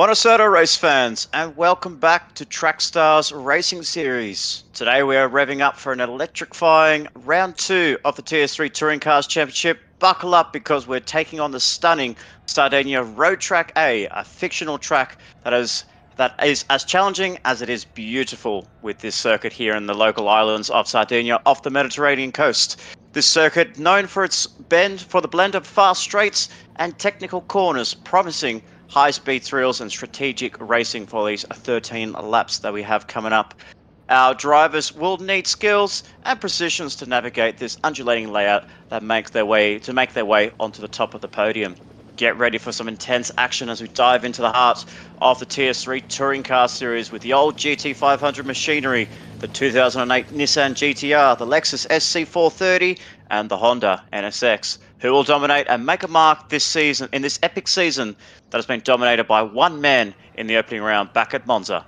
Buonasera race fans and welcome back to Trackstars Racing Series. Today we are revving up for an electrifying round two of the TS3 Touring Cars Championship. Buckle up because we're taking on the stunning Sardinia Road Track A, a fictional track that is that is as challenging as it is beautiful with this circuit here in the local islands of Sardinia off the Mediterranean coast. This circuit known for its bend for the blend of fast straights and technical corners, promising high speed thrills and strategic racing for these 13 laps that we have coming up. Our drivers will need skills and precisions to navigate this undulating layout that makes their way to make their way onto the top of the podium. Get ready for some intense action as we dive into the heart of the TS3 Touring Car Series with the old GT500 machinery, the 2008 Nissan GTR, the Lexus SC430, and the Honda NSX who will dominate and make a mark this season in this epic season that has been dominated by one man in the opening round back at Monza.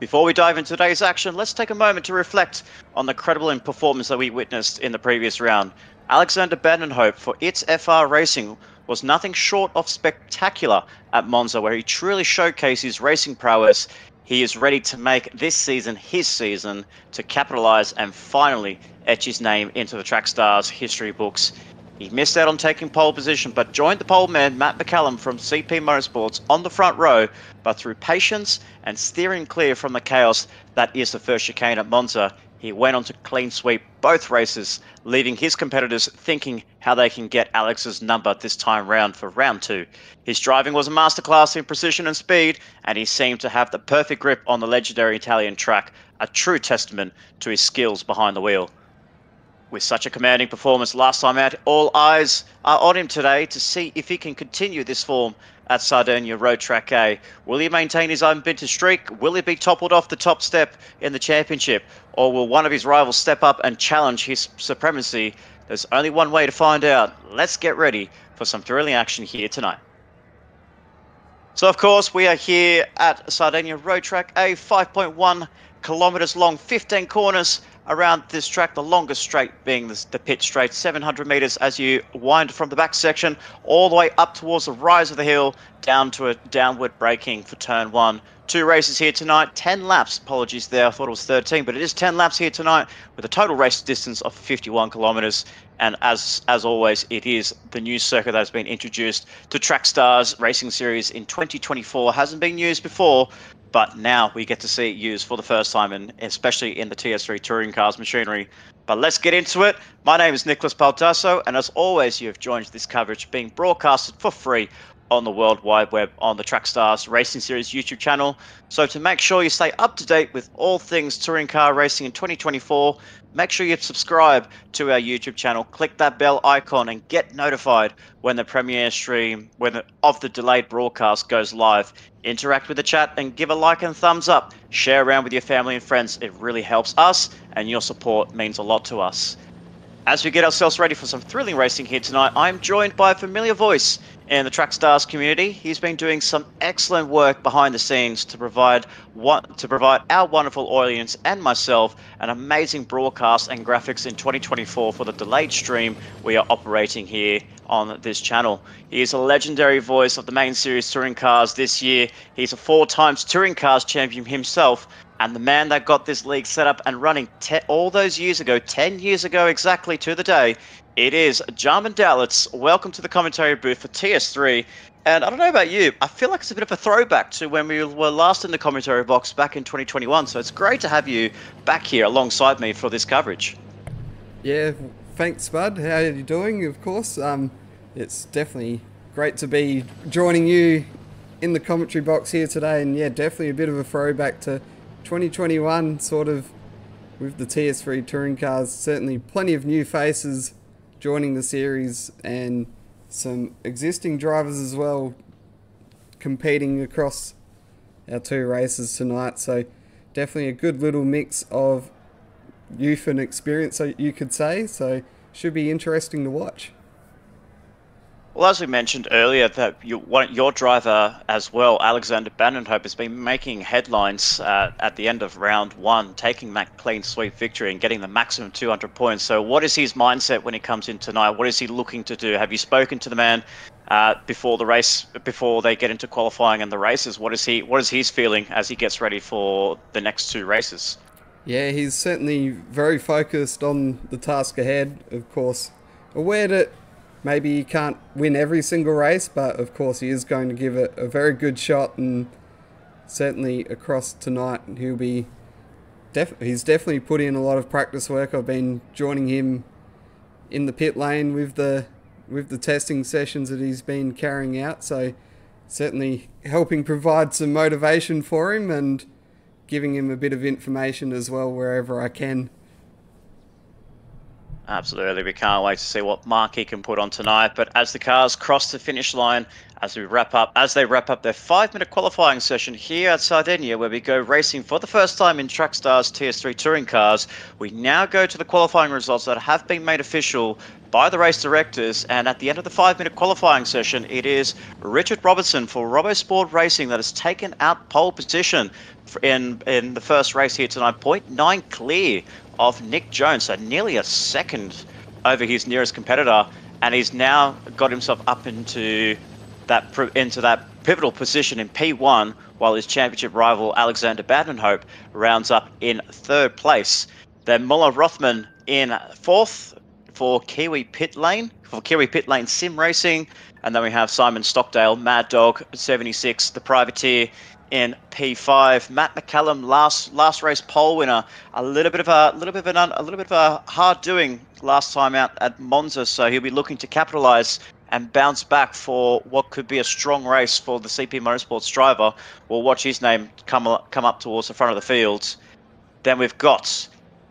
Before we dive into today's action, let's take a moment to reflect on the credible performance that we witnessed in the previous round. Alexander Bandenhope for its FR Racing was nothing short of spectacular at Monza, where he truly showcased his racing prowess. He is ready to make this season his season to capitalize and finally etch his name into the Track Stars history books. He missed out on taking pole position, but joined the pole man Matt McCallum from CP Motorsports on the front row. But through patience and steering clear from the chaos that is the first chicane at Monza, he went on to clean sweep both races, leaving his competitors thinking how they can get Alex's number this time round for round two. His driving was a masterclass in precision and speed, and he seemed to have the perfect grip on the legendary Italian track, a true testament to his skills behind the wheel. With such a commanding performance last time out, all eyes are on him today to see if he can continue this form at Sardinia Road Track A. Will he maintain his unbeaten streak? Will he be toppled off the top step in the championship? Or will one of his rivals step up and challenge his supremacy? There's only one way to find out. Let's get ready for some thrilling action here tonight. So, of course, we are here at Sardinia Road Track A, 5.1 kilometers long, 15 corners, around this track, the longest straight being the, the pit straight, 700 meters as you wind from the back section all the way up towards the rise of the hill, down to a downward braking for turn one. Two races here tonight, 10 laps. Apologies there, I thought it was 13, but it is 10 laps here tonight with a total race distance of 51 kilometers. And as as always, it is the new circuit that has been introduced to Trackstars Racing Series in 2024. Hasn't been used before, but now we get to see it used for the first time, and especially in the TS3 touring cars machinery. But let's get into it. My name is Nicholas Paltasso, and as always, you have joined this coverage being broadcasted for free on the World Wide Web on the Trackstars Racing Series YouTube channel. So to make sure you stay up to date with all things touring car racing in 2024, make sure you subscribe to our YouTube channel, click that bell icon and get notified when the premiere stream when the, of the delayed broadcast goes live. Interact with the chat and give a like and thumbs up. Share around with your family and friends. It really helps us and your support means a lot to us. As we get ourselves ready for some thrilling racing here tonight, I'm joined by a familiar voice in the Trackstars community. He's been doing some excellent work behind the scenes to provide to provide our wonderful audience and myself an amazing broadcast and graphics in 2024 for the delayed stream we are operating here on this channel. He is a legendary voice of the main series touring cars this year. He's a four times touring cars champion himself and the man that got this league set up and running all those years ago, 10 years ago exactly to the day, it is Jarman Dalitz. Welcome to the commentary booth for TS3. And I don't know about you, I feel like it's a bit of a throwback to when we were last in the commentary box back in 2021. So it's great to have you back here alongside me for this coverage. Yeah, thanks, Bud. How are you doing? Of course, um, it's definitely great to be joining you in the commentary box here today. And yeah, definitely a bit of a throwback to 2021 sort of with the TS3 touring cars. Certainly plenty of new faces joining the series and some existing drivers as well competing across our two races tonight. So definitely a good little mix of youth and experience, you could say. So should be interesting to watch. Well, as we mentioned earlier, that you, your driver as well, Alexander Bandenhope, has been making headlines uh, at the end of round one, taking that clean sweep victory and getting the maximum 200 points. So, what is his mindset when he comes in tonight? What is he looking to do? Have you spoken to the man uh, before the race, before they get into qualifying and the races. What is he? What is his feeling as he gets ready for the next two races? Yeah, he's certainly very focused on the task ahead. Of course, aware that maybe he can't win every single race, but of course he is going to give it a very good shot, and certainly across tonight he'll be. Def- he's definitely put in a lot of practice work. I've been joining him in the pit lane with the with the testing sessions that he's been carrying out. So certainly helping provide some motivation for him and giving him a bit of information as well wherever I can. Absolutely, we can't wait to see what mark he can put on tonight. But as the cars cross the finish line, as we wrap up, as they wrap up their five-minute qualifying session here at Sardinia, where we go racing for the first time in Trackstars TS3 touring cars, we now go to the qualifying results that have been made official by the race directors. And at the end of the five-minute qualifying session, it is Richard Robertson for Robosport Racing that has taken out pole position in in the first race here tonight. 0.9 clear of Nick Jones, so nearly a second over his nearest competitor, and he's now got himself up into that into that pivotal position in P1, while his championship rival Alexander Badenhop rounds up in third place. Then Muller Rothman in fourth for Kiwi Pit Lane for Kiwi Pit Lane Sim Racing, and then we have Simon Stockdale, Mad Dog 76, the privateer in P5. Matt McCallum, last last race pole winner. A little bit of a little bit of an, a little bit of a hard doing last time out at Monza, so he'll be looking to capitalise and bounce back for what could be a strong race for the CP Motorsports driver. We'll watch his name come come up towards the front of the field. Then we've got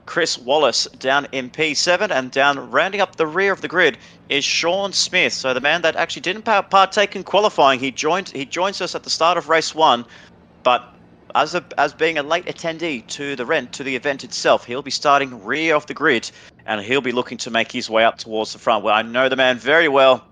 Chris Wallace down in P7 and down rounding up the rear of the grid is Sean Smith. So the man that actually didn't partake in qualifying, he joined he joins us at the start of race one, but as a, as being a late attendee to the rent to the event itself, he'll be starting rear of the grid and he'll be looking to make his way up towards the front. Well, I know the man very well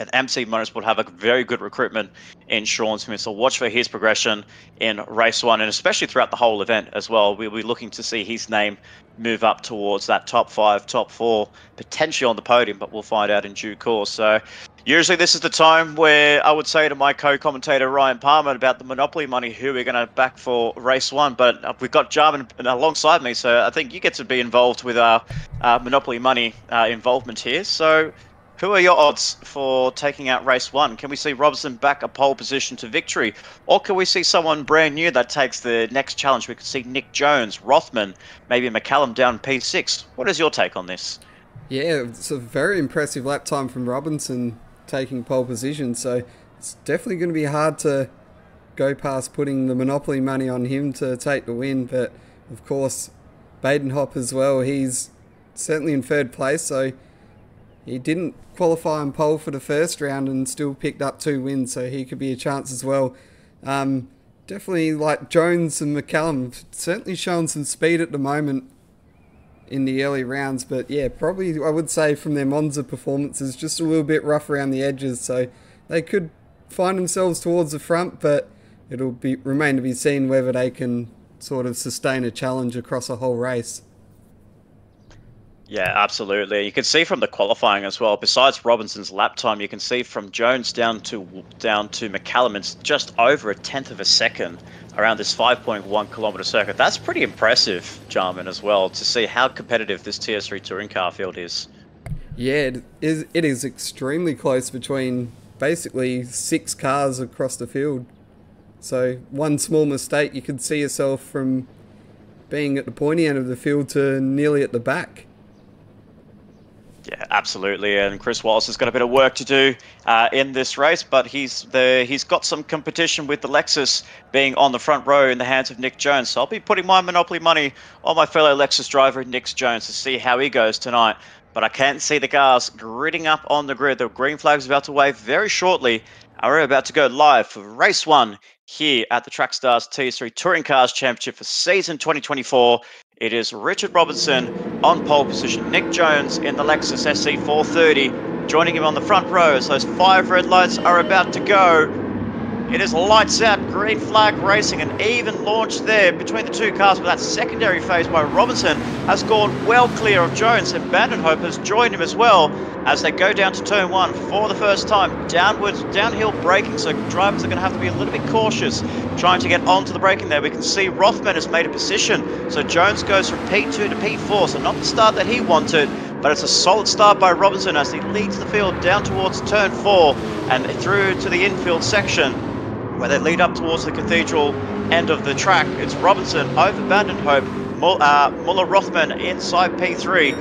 and MC Motorsport have a very good recruitment in Sean Smith. So watch for his progression in race one and especially throughout the whole event as well. We'll be looking to see his name move up towards that top five, top four, potentially on the podium, but we'll find out in due course. So usually this is the time where I would say to my co-commentator Ryan Palmer about the Monopoly money, who we're going to back for race one. But we've got Jarman alongside me, so I think you get to be involved with our uh, Monopoly money uh, involvement here. So who are your odds for taking out race one? Can we see Robson back a pole position to victory? Or can we see someone brand new that takes the next challenge? We could see Nick Jones, Rothman, maybe McCallum down P6. What is your take on this? Yeah, it's a very impressive lap time from Robinson taking pole position. So it's definitely going to be hard to go past putting the monopoly money on him to take the win. But of course, Badenhop as well, he's certainly in third place. So he didn't qualify on pole for the first round and still picked up two wins, so he could be a chance as well. Um, definitely like Jones and McCallum, certainly showing some speed at the moment in the early rounds, but yeah, probably I would say from their Monza performances, just a little bit rough around the edges, so they could find themselves towards the front, but it'll be remain to be seen whether they can sort of sustain a challenge across a whole race. Yeah, absolutely. You can see from the qualifying as well. Besides Robinson's lap time, you can see from Jones down to down to McCallum, it's just over a tenth of a second around this 5.1 kilometer circuit. That's pretty impressive, Jarman, as well, to see how competitive this TS3 touring car field is. Yeah, it is. It is extremely close between basically six cars across the field. So one small mistake, you could see yourself from being at the pointy end of the field to nearly at the back. Yeah, absolutely. And Chris Wallace has got a bit of work to do uh, in this race, but he's the he's got some competition with the Lexus being on the front row in the hands of Nick Jones. So I'll be putting my Monopoly money on my fellow Lexus driver, Nick Jones, to see how he goes tonight. But I can't see the cars gritting up on the grid. The green flag's about to wave very shortly. And we're about to go live for race one here at the Trackstars T3 Touring Cars Championship for season 2024. It is Richard Robinson on pole position, Nick Jones in the Lexus SC430, joining him on the front row as those five red lights are about to go. It is lights out, green flag racing, an even launch there between the two cars, but that secondary phase by Robinson has gone well clear of Jones, and Bandit Hope has joined him as well as they go down to turn one for the first time. Downwards, downhill braking, so drivers are going to have to be a little bit cautious trying to get onto the braking there. We can see Rothman has made a position, so Jones goes from P2 to P4, so not the start that he wanted, but it's a solid start by Robinson as he leads the field down towards turn four and through to the infield section where they lead up towards the cathedral end of the track. It's Robinson over Bandenhope, uh, Muller Rothman inside P3.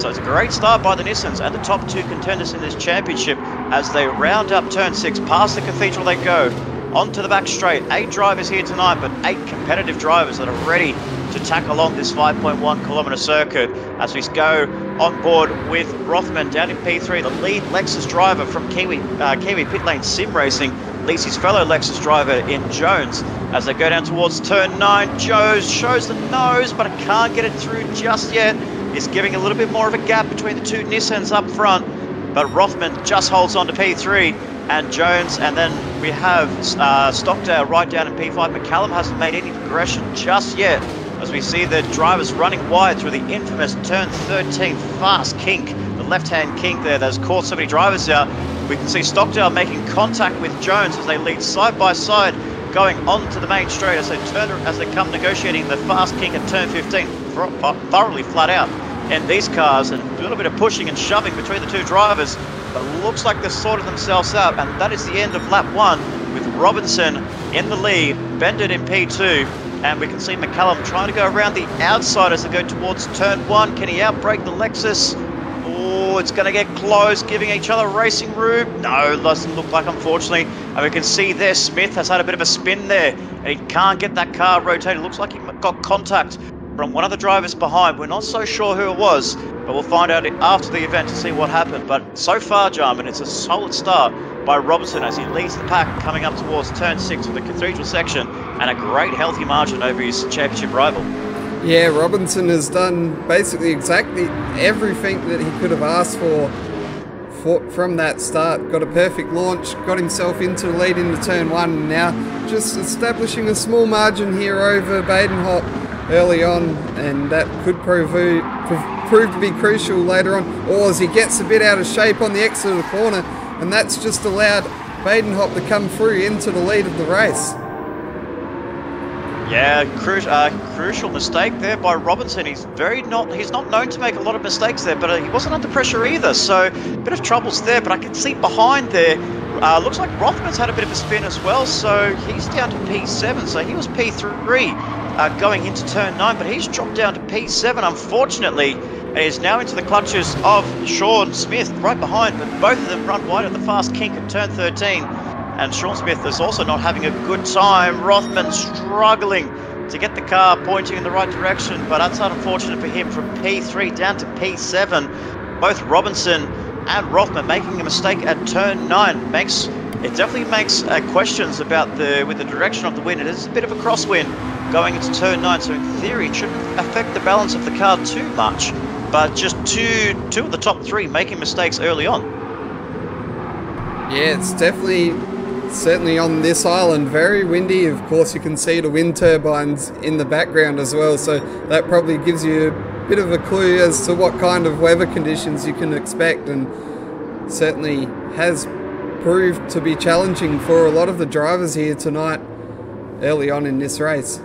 So it's a great start by the Nissans and the top two contenders in this championship as they round up turn six. Past the cathedral they go. Onto the back straight. Eight drivers here tonight, but eight competitive drivers that are ready to tackle along this 5.1 kilometre circuit as we go on board with Rothman down in P3, the lead Lexus driver from Kiwi, uh, Kiwi Pit Lane Sim Racing leads his fellow Lexus driver in Jones as they go down towards turn 9. Jones shows the nose, but can't get it through just yet. Is giving a little bit more of a gap between the two Nissans up front, but Rothman just holds on to P3 and Jones, and then we have uh, Stockdale right down in P5. McCallum hasn't made any progression just yet as we see the drivers running wide through the infamous turn 13 fast kink, the left-hand kink there that's caught so many drivers out. We can see Stockdale making contact with Jones as they lead side by side going onto the main straight as they turn as they come negotiating the fast kink at turn 15 thoroughly flat out And these cars and a little bit of pushing and shoving between the two drivers but looks like they've sorted themselves out and that is the end of lap one with Robinson in the lead, Bended in P2 and we can see McCallum trying to go around the outside as they go towards turn one. Can he outbrake the Lexus? Oh, it's going to get close, giving each other racing room. No, doesn't look like, unfortunately. And we can see there, Smith has had a bit of a spin there, and he can't get that car rotated. Looks like he got contact from one of the drivers behind. We're not so sure who it was, but we'll find out after the event to see what happened. But so far, Jarman, it's a solid start by Robinson as he leads the pack coming up towards turn six of the cathedral section and a great healthy margin over his championship rival. Yeah, Robinson has done basically exactly everything that he could have asked for, from that start. Got a perfect launch, got himself into the lead into turn one, and now just establishing a small margin here over Badenhop early on, and that could prove, prove to be crucial later on. Or as he gets a bit out of shape on the exit of the corner, and that's just allowed Badenhop to come through into the lead of the race. Yeah, cru uh, crucial mistake there by Robinson. He's very not he's not known to make a lot of mistakes there, but uh, he wasn't under pressure either. So a bit of troubles there. But I can see behind there. Uh, looks like Rothman's had a bit of a spin as well, so he's down to P7. So he was P3 uh, going into turn nine, but he's dropped down to P7. Unfortunately, and is now into the clutches of Sean Smith right behind, but both of them run wide at the fast kink at turn 13. And Sean Smith is also not having a good time. Rothman struggling to get the car pointing in the right direction, but that's unfortunate for him from P3 down to P7. Both Robinson and Rothman making a mistake at turn 9 makes it definitely makes uh, questions about the with the direction of the wind. It is a bit of a crosswind going into turn 9, so in theory it shouldn't affect the balance of the car too much but just two two of the top three making mistakes early on. Yeah, it's definitely certainly on this island very windy. Of course, you can see the wind turbines in the background as well, so that probably gives you a bit of a clue as to what kind of weather conditions you can expect, and certainly has proved to be challenging for a lot of the drivers here tonight early on in this race.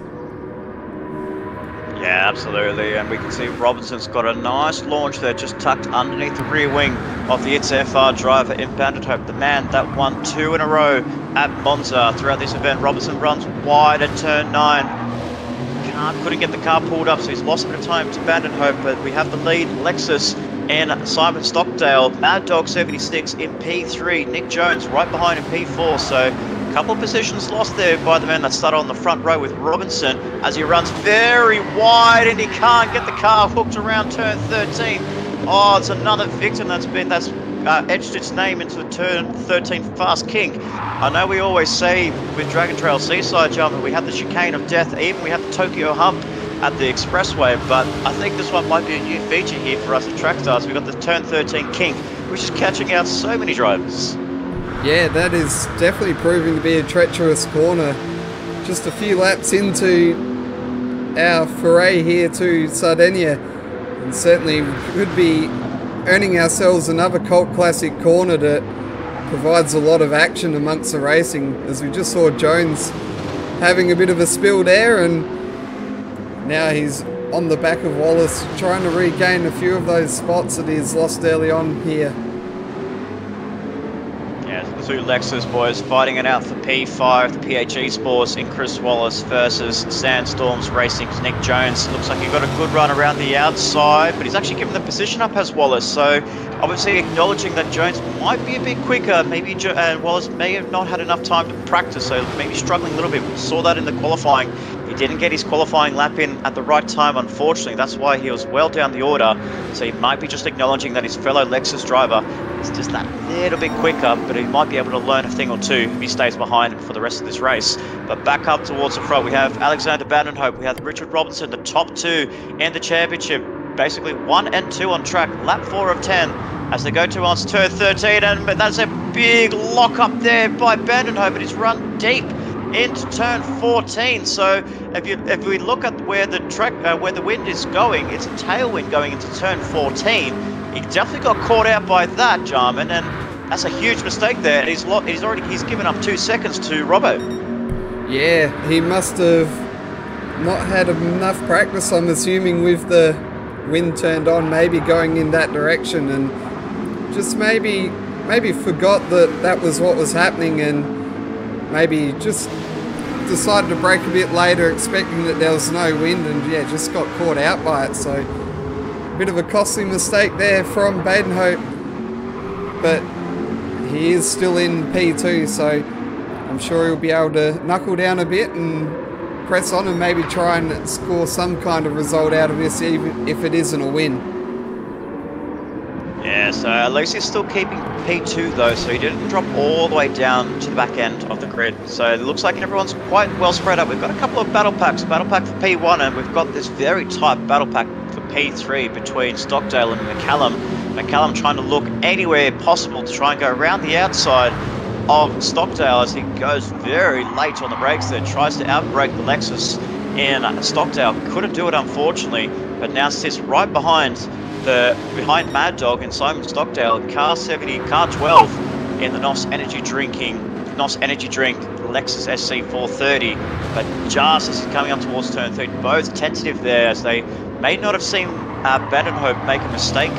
Yeah, absolutely. And we can see Robinson's got a nice launch there, just tucked underneath the rear wing of the It's FR driver in Bandit Hope, the man that won two in a row at Monza throughout this event. Robinson runs wide at turn nine. Can't, couldn't get the car pulled up, so he's lost a bit of time to Bandit Hope, but we have the lead Lexus and Simon Stockdale. Mad Dog 76 in P3. Nick Jones right behind in P4, so couple positions lost there by the man that started on the front row with Robinson as he runs very wide and he can't get the car hooked around turn 13. Oh, it's another victim that's been that's uh, etched its name into the turn 13 fast kink. I know we always say with Dragon Trail Seaside Jump that we have the chicane of death, even we have the Tokyo hump at the expressway, but I think this one might be a new feature here for us at Trackstars. We've got the turn 13 kink, which is catching out so many drivers. Yeah, that is definitely proving to be a treacherous corner. Just a few laps into our foray here to Sardinia, and certainly could be earning ourselves another cult classic corner that provides a lot of action amongst the racing, as we just saw Jones having a bit of a spill there, and now he's on the back of Wallace, trying to regain a few of those spots that he's lost early on here. Two Lexus boys fighting it out for P5, the PHE Sports in Chris Wallace versus Sandstorms Racing's Nick Jones. Looks like he got a good run around the outside, but he's actually given the position up as Wallace, so obviously acknowledging that Jones might be a bit quicker. Maybe jo uh, Wallace may have not had enough time to practice, so maybe struggling a little bit. We saw that in the qualifying. He didn't get his qualifying lap in at the right time, unfortunately. That's why he was well down the order. So he might be just acknowledging that his fellow Lexus driver is just that little bit quicker, but he might be able to learn a thing or two if he stays behind for the rest of this race. But back up towards the front, we have Alexander Bandenhope, we have Richard Robinson, the top two in the championship basically one and two on track, lap four of 10 as they go towards turn 13 and that's a big lock up there by Bandenhope but he's run deep into turn 14 so if you if we look at where the track uh, where the wind is going it's a tailwind going into turn 14 he definitely got caught out by that Jarman and that's a huge mistake there. He's he's already he's given up two seconds to Robbo. Yeah he must have not had enough practice I'm assuming with the wind turned on, maybe going in that direction, and just maybe maybe forgot that that was what was happening, and maybe just decided to brake a bit later, expecting that there was no wind, and yeah, just got caught out by it. So a bit of a costly mistake there from Badenhop, but he is still in P2, so I'm sure he'll be able to knuckle down a bit and press on and maybe try and score some kind of result out of this, even if it isn't a win. Yeah, so he's still keeping P2 though, so he didn't drop all the way down to the back end of the grid. So it looks like everyone's quite well spread out. We've got a couple of battle packs, battle pack for P1, and we've got this very tight battle pack for P3 between Stockdale and McCallum. McCallum trying to look anywhere possible to try and go around the outside of Stockdale as he goes very late on the brakes there, tries to outbrake the Lexus in Stockdale. Couldn't do it unfortunately, but now sits right behind the behind Mad Dog and Simon Stockdale, car 70, car 12 in the NOS Energy drinking NOS Energy Drink Lexus SC430. But just as he's coming up towards turn 3, both tentative there as they may not have seen uh, Bandenhope make a mistake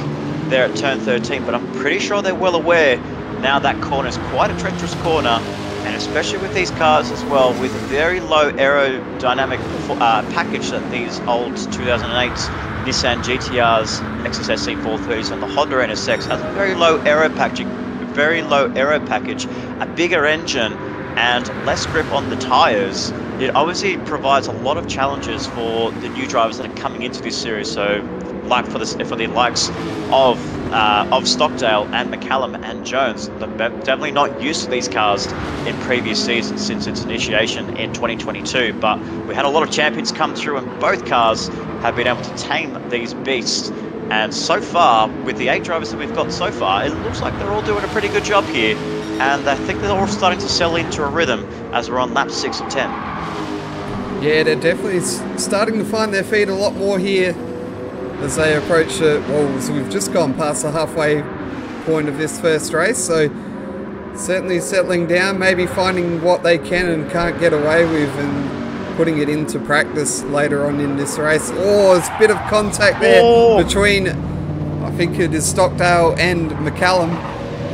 there at turn 13, but I'm pretty sure they're well aware now that corner is quite a treacherous corner, and especially with these cars as well, with very low aerodynamic uh, package that these old 2008 Nissan GTRs, Lexus SC430s, and the Honda NSX has a very low aero package, very low aero package, a bigger engine, and less grip on the tires. It obviously provides a lot of challenges for the new drivers that are coming into this series. So, like for the for the likes of uh, of Stockdale and McCallum and Jones. They're definitely not used to these cars in previous seasons since its initiation in 2022, but we had a lot of champions come through and both cars have been able to tame these beasts. And so far, with the eight drivers that we've got so far, it looks like they're all doing a pretty good job here. And I think they're all starting to settle into a rhythm as we're on lap 6 of 10. Yeah, they're definitely starting to find their feet a lot more here as they approach it. Well, so we've just gone past the halfway point of this first race, so certainly settling down, maybe finding what they can and can't get away with and putting it into practice later on in this race. Oh, there's a bit of contact there oh. between, I think it is Stockdale and McCallum.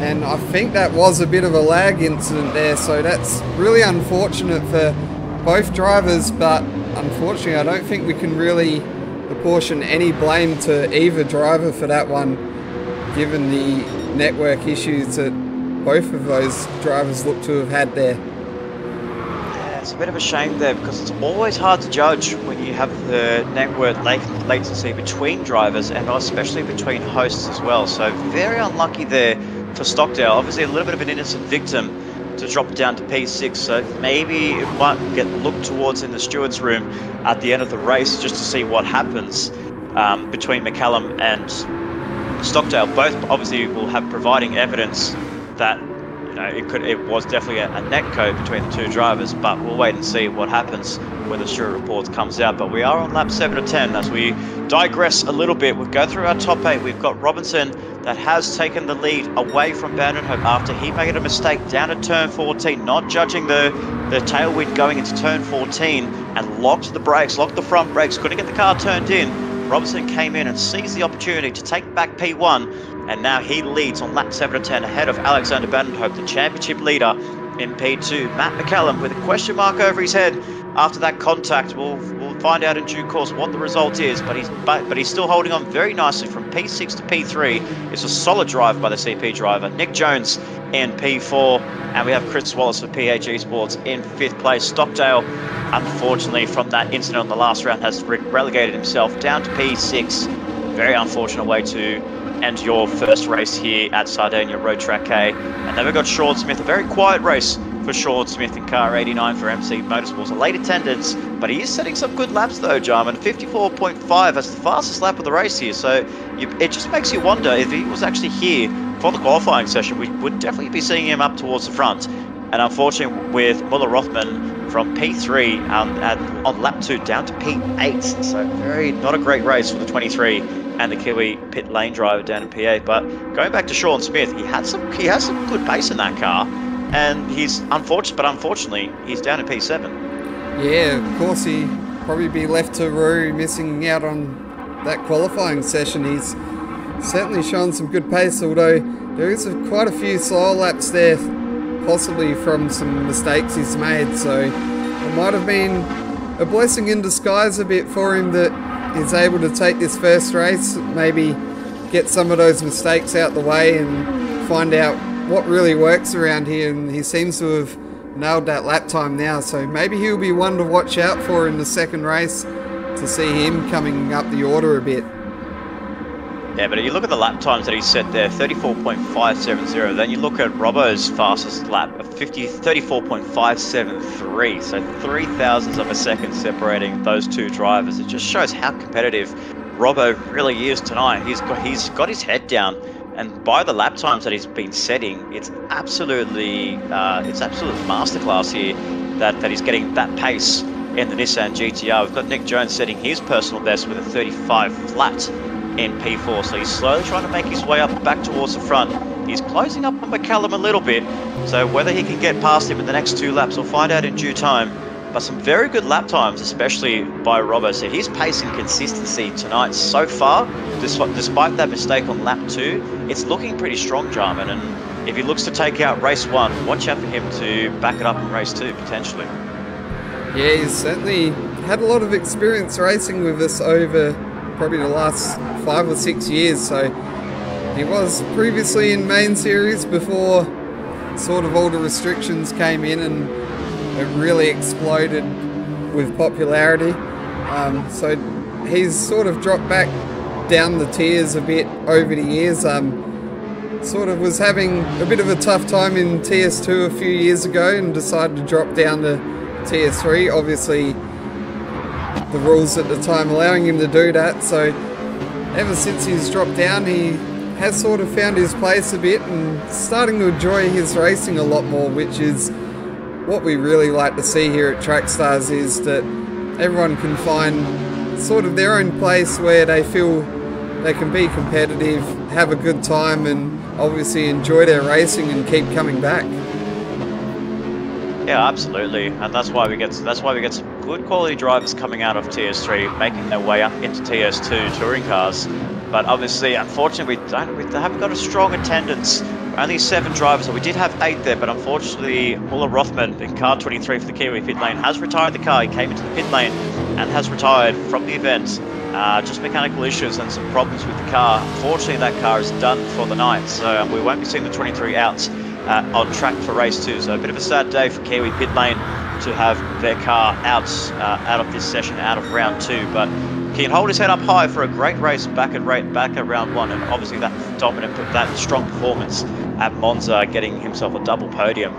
And I think that was a bit of a lag incident there, so that's really unfortunate for both drivers, but unfortunately I don't think we can really apportion any blame to either driver for that one, given the network issues that both of those drivers look to have had there. Yeah, it's a bit of a shame there because it's always hard to judge when you have the network latency between drivers and especially between hosts as well. So very unlucky there for Stockdale. Obviously a little bit of an innocent victim to drop down to P6. So maybe it might get looked towards in the steward's room at the end of the race just to see what happens um, between McCallum and Stockdale. Both obviously will have providing evidence that you know, it could it was definitely a, a net code between the two drivers, but we'll wait and see what happens when the Stewart report comes out. But we are on lap seven of ten as we digress a little bit. We go through our top eight. We've got Robinson that has taken the lead away from Vandenhope after he made a mistake down at turn 14, not judging the the tailwind going into turn 14 and locked the brakes, locked the front brakes, couldn't get the car turned in. Robinson came in and seized the opportunity to take back P1, and now he leads on lap 7 of 10 ahead of Alexander Vandenhope, the championship leader in P2. Matt McCallum with a question mark over his head after that contact. We'll, we'll find out in due course what the result is, but he's but, but he's still holding on very nicely from P6 to P3. It's a solid drive by the CP driver. Nick Jones in P4, and we have Chris Wallace for PAG Sports in fifth place. Stockdale, unfortunately, from that incident on the last round, has re relegated himself down to P6. Very unfortunate way to end your first race here at Sardinia Road Track K. And then we've got Sean Smith, a very quiet race for Sean Smith in car 89 for MC Motorsports. A late attendance, but he is setting some good laps though, Jarman. 54.5, that's the fastest lap of the race here. So you, it just makes you wonder if he was actually here for the qualifying session, we would definitely be seeing him up towards the front. And unfortunately, with Muller Rothman from P3 um, on lap 2 down to P8. So, very not a great race for the 23 and the Kiwi pit lane driver down in P8. But going back to Sean Smith, he had some he has some good pace in that car. And he's unfortunate, but unfortunately, he's down in P7. Yeah, of course, he probably be left to Roo missing out on that qualifying session. He's certainly shown some good pace, although there is a, quite a few slow laps there, possibly from some mistakes he's made. So it might have been a blessing in disguise a bit for him that he's able to take this first race, maybe get some of those mistakes out the way and find out what really works around here. And he seems to have nailed that lap time now. So maybe he'll be one to watch out for in the second race to see him coming up the order a bit. Yeah, but if you look at the lap times that he set there, 34.570, then you look at Robbo's fastest lap of 50, 34.573, so three thousandths of a second separating those two drivers. It just shows how competitive Robbo really is tonight. He's got, he's got his head down, and by the lap times that he's been setting, it's absolutely, uh, it's absolute masterclass here that, that he's getting that pace in the Nissan GTR. We've got Nick Jones setting his personal best with a 35 flat in P4. So he's slowly trying to make his way up back towards the front. He's closing up on McCallum a little bit. So whether he can get past him in the next two laps, we'll find out in due time. But some very good lap times, especially by Robbo. So his pace and consistency tonight so far, despite that mistake on lap two, it's looking pretty strong, Jarman. And if he looks to take out race one, watch out for him to back it up in race two, potentially. Yeah, he's certainly had a lot of experience racing with us over probably the last five or six years. So he was previously in main series before sort of all the restrictions came in and it really exploded with popularity. Um, so he's sort of dropped back down the tiers a bit over the years. Um, sort of was having a bit of a tough time in TS2 a few years ago and decided to drop down to TS3. Obviously, the rules at the time allowing him to do that. So ever since he's dropped down, he has sort of found his place a bit and starting to enjoy his racing a lot more, which is what we really like to see here at Trackstars is that everyone can find sort of their own place where they feel they can be competitive, have a good time and obviously enjoy their racing and keep coming back. Yeah, absolutely, and that's why we get that's why we get some good quality drivers coming out of TS3, making their way up into TS2 touring cars. But obviously, unfortunately, we haven't got a strong attendance. Only seven drivers. We did have eight there, but unfortunately, Muller Rothman in car 23 for the Kiwi pit lane has retired the car. He came into the pit lane and has retired from the event. Uh, just mechanical issues and some problems with the car. Unfortunately, that car is done for the night, so we won't be seeing the 23 out uh, on track for race two. So a bit of a sad day for Kiwi pit lane to have their car out uh, out of this session, out of round two. But he can hold his head up high for a great race back at rate back at round one, and obviously that dominant, that strong performance at Monza, getting himself a double podium.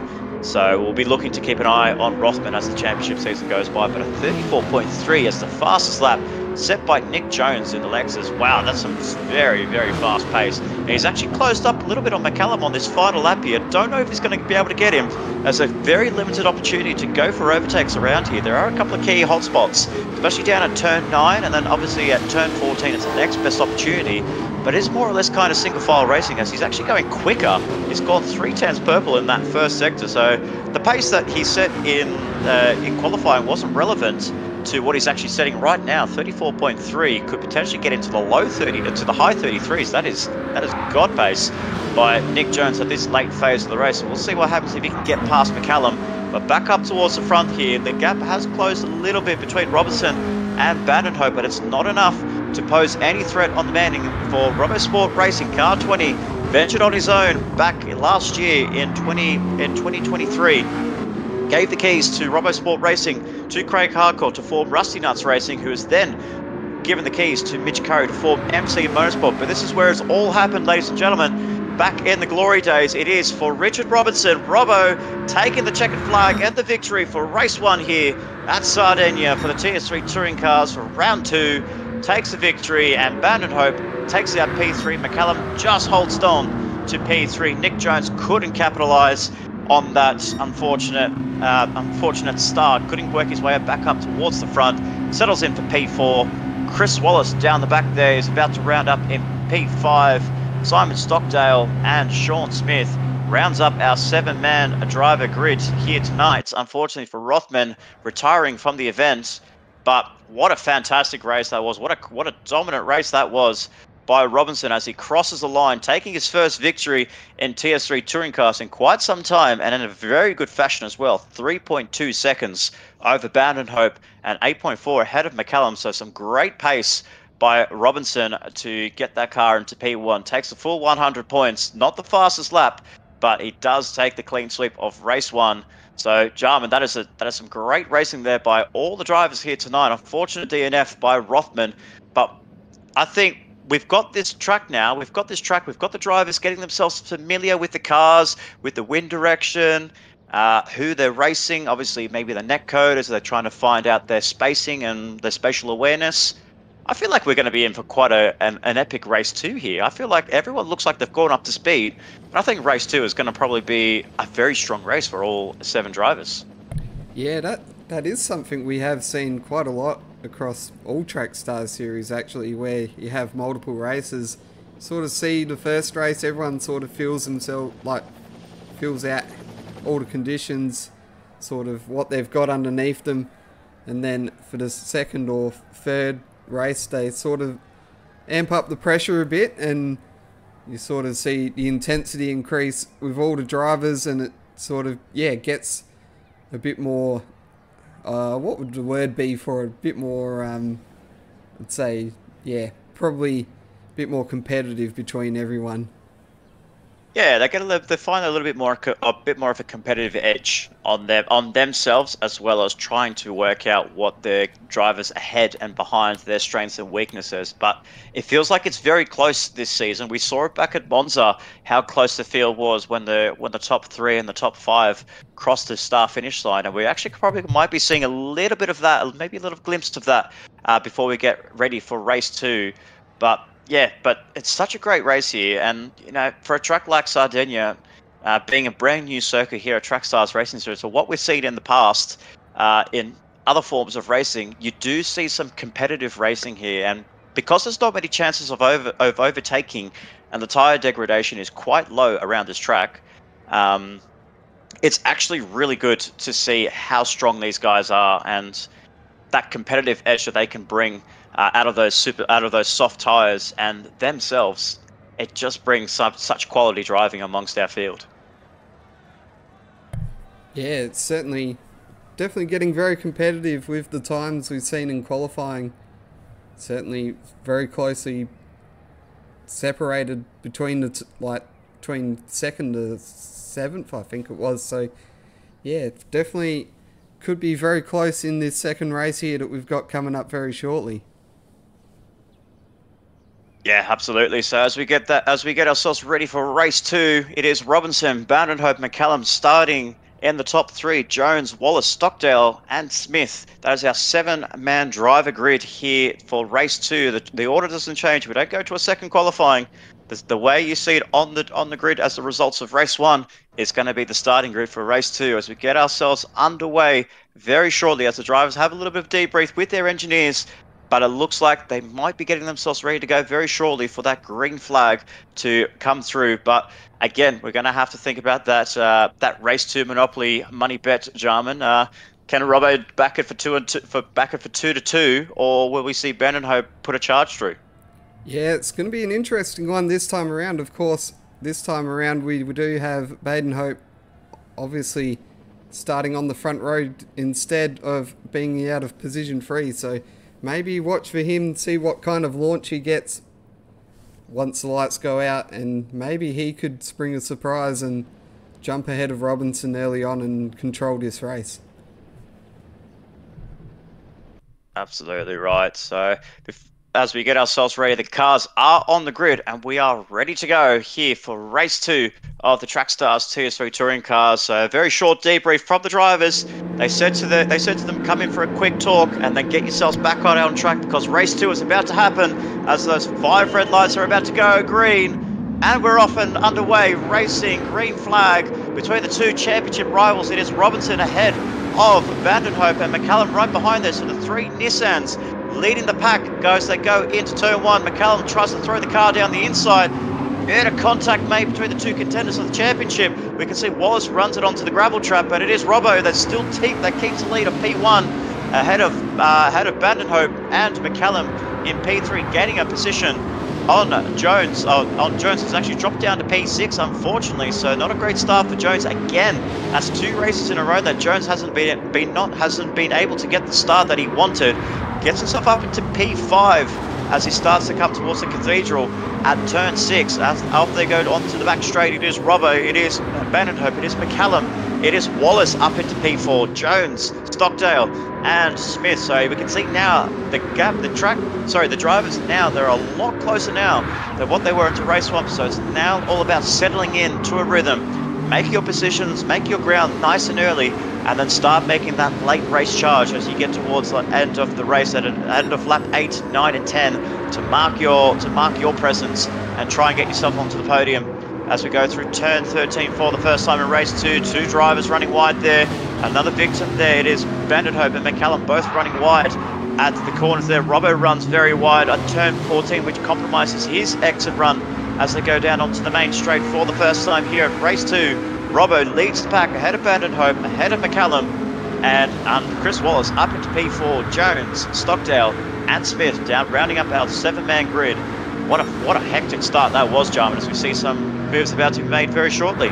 So we'll be looking to keep an eye on Rothman as the championship season goes by. But a 34.3 as the fastest lap set by Nick Jones in the Lexus. Wow, that's some very, very fast pace. And he's actually closed up a little bit on McCallum on this final lap here. Don't know if he's going to be able to get him. There's a very limited opportunity to go for overtakes around here. There are a couple of key hotspots, especially down at turn 9 and then obviously at turn 14 it's the next best opportunity. But it's more or less kind of single file racing as he's actually going quicker. He's gone three tenths purple in that first sector. So the pace that he set in uh, in qualifying wasn't relevant to what he's actually setting right now, 34.3, could potentially get into the low 30 to the high 33s. That is that is god pace by Nick Jones at this late phase of the race. we'll see what happens if he can get past McCallum. But back up towards the front here, the gap has closed a little bit between Robertson and Vandenhope, but it's not enough to pose any threat on the Manning for Robosport Racing. Car 20 ventured on his own back last year in 20 in 2023 gave the keys to RoboSport Racing to Craig Harcourt to form Rusty Nuts Racing, who has then given the keys to Mitch Curry to form MC Motorsport. But this is where it's all happened, ladies and gentlemen. Back in the glory days, it is for Richard Robertson, Robbo, taking the checkered flag and the victory for race one here at Sardinia for the TS3 touring cars for round two. Takes the victory, and Bandit Hope takes out P3. McCallum just holds on to P3. Nick Jones couldn't capitalise on that unfortunate uh, unfortunate start. Couldn't work his way back up towards the front. Settles in for P4. Chris Wallace down the back there is about to round up in P5. Simon Stockdale and Sean Smith rounds up our seven-man driver grid here tonight. Unfortunately for Rothman, retiring from the event. But what a fantastic race that was. What a what a dominant race that was by Robinson as he crosses the line, taking his first victory in TS3 Touring Cars in quite some time and in a very good fashion as well. 3.2 seconds over Bound Hope and 8.4 ahead of McCallum. So some great pace by Robinson to get that car into P1. Takes the full 100 points. Not the fastest lap, but he does take the clean sweep of race one. So, Jarman, that is a that is some great racing there by all the drivers here tonight. Unfortunate DNF by Rothman, but I think we've got this track now. We've got this track. We've got the drivers getting themselves familiar with the cars, with the wind direction, uh, who they're racing. Obviously, maybe the net code as they're trying to find out their spacing and their spatial awareness. I feel like we're going to be in for quite a an, an epic race two here. I feel like everyone looks like they've gone up to speed, but I think race two is going to probably be a very strong race for all seven drivers. Yeah, that that is something we have seen quite a lot across all Track Stars series actually, where you have multiple races. Sort of see the first race, everyone sort of feels themselves like feels out all the conditions, sort of what they've got underneath them, and then for the second or third race, they sort of amp up the pressure a bit, and you sort of see the intensity increase with all the drivers, and it sort of yeah gets a bit more uh, what would the word be for a bit more, um, I'd say, yeah, probably a bit more competitive between everyone. Yeah, they get a they find a little bit more a bit more of a competitive edge on them on themselves as well as trying to work out what the drivers ahead and behind their strengths and weaknesses. But it feels like it's very close this season. We saw it back at Monza how close the field was when the when the top three and the top five crossed the start finish line, and we actually probably might be seeing a little bit of that, maybe a little glimpse of that uh, before we get ready for race two. But yeah, but it's such a great race here, and you know, for a track like Sardinia, uh, being a brand new circuit here at Trackstars Racing Series, so what we've seen in the past uh, in other forms of racing, you do see some competitive racing here, and because there's not many chances of over of overtaking, and the tire degradation is quite low around this track. Um, it's actually really good to see how strong these guys are and that competitive edge that they can bring uh, out of those super out of those soft tires and themselves, it just brings some, such quality driving amongst our field. Yeah, it's certainly definitely getting very competitive with the times we've seen in qualifying. Certainly very closely separated between the like between second to seventh, I think it was. So yeah, it definitely could be very close in this second race here that we've got coming up very shortly. Yeah, absolutely. So as we get that, as we get ourselves ready for race two, it is Robinson, Bound and Hope, McCallum starting in the top three Jones, Wallace, Stockdale, and Smith. That is our seven man driver grid here for race two. The, the order doesn't change. We don't go to a second qualifying. The, the way you see it on the on the grid as the results of race one is going to be the starting grid for race two as we get ourselves underway very shortly as the drivers have a little bit of debrief with their engineers but it looks like they might be getting themselves ready to go very shortly for that green flag to come through. But again, we're going to have to think about that uh, that race to monopoly money bet, Jarman. Uh, can Robbo back it for two and two, for back it for two to two, or will we see and Hope put a charge through? Yeah, it's going to be an interesting one this time around. Of course, this time around we, we do have Badenhop, obviously starting on the front road instead of being out of position free. So maybe watch for him, see what kind of launch he gets once the lights go out, and maybe he could spring a surprise and jump ahead of Robinson early on and control this race. Absolutely right. So as we get ourselves ready, the cars are on the grid and we are ready to go here for race two of the Trackstars TS3 touring cars. So a very short debrief from the drivers. They said to the they said to them, come in for a quick talk and then get yourselves back on on track because race two is about to happen as those five red lights are about to go green. And we're off and underway, racing, green flag between the two championship rivals. It is Robinson ahead of Badenhop and McCallum right behind there. So the three Nissans leading the pack goes they go into turn one. McCallum tries to throw the car down the inside. Bit of contact made between the two contenders of the championship. We can see Wallace runs it onto the gravel trap, but it is Robbo that still te- that keeps the lead of P1 ahead of uh, ahead of Badenhop and McCallum in P3, gaining a position on Jones. Uh, on Jones has actually dropped down to P6, unfortunately. So not a great start for Jones again. That's two races in a row that Jones hasn't been been not hasn't been able to get the start that he wanted. Gets himself up into P5 as he starts to come towards the cathedral at turn six. As after they go onto the back straight, it is Robbo, it is Badenhop, it is McCallum, it is Wallace up into P4, Jones, Stockdale, and Smith. So we can see now the gap, the track, sorry, the drivers now, they're a lot closer now than what they were into race one. So it's now all about settling in to a rhythm, make your positions, make your ground nice and early, and then start making that late race charge as you get towards the end of the race at the end of lap 8, 9 and 10 to mark your to mark your presence and try and get yourself onto the podium as we go through turn 13 for the first time in race 2. Two drivers running wide there. Another victim there. It is Badenhop and McCallum both running wide at the corners there. Robbo runs very wide at turn 14 which compromises his exit run as they go down onto the main straight for the first time here at race 2. Robbo leads the pack ahead of Badenhop, ahead of McCallum, and um, Chris Wallace up into P4, Jones, Stockdale, and Smith down, rounding up our seven-man grid. What a what a hectic start that was, Jarman, as we see some moves about to be made very shortly.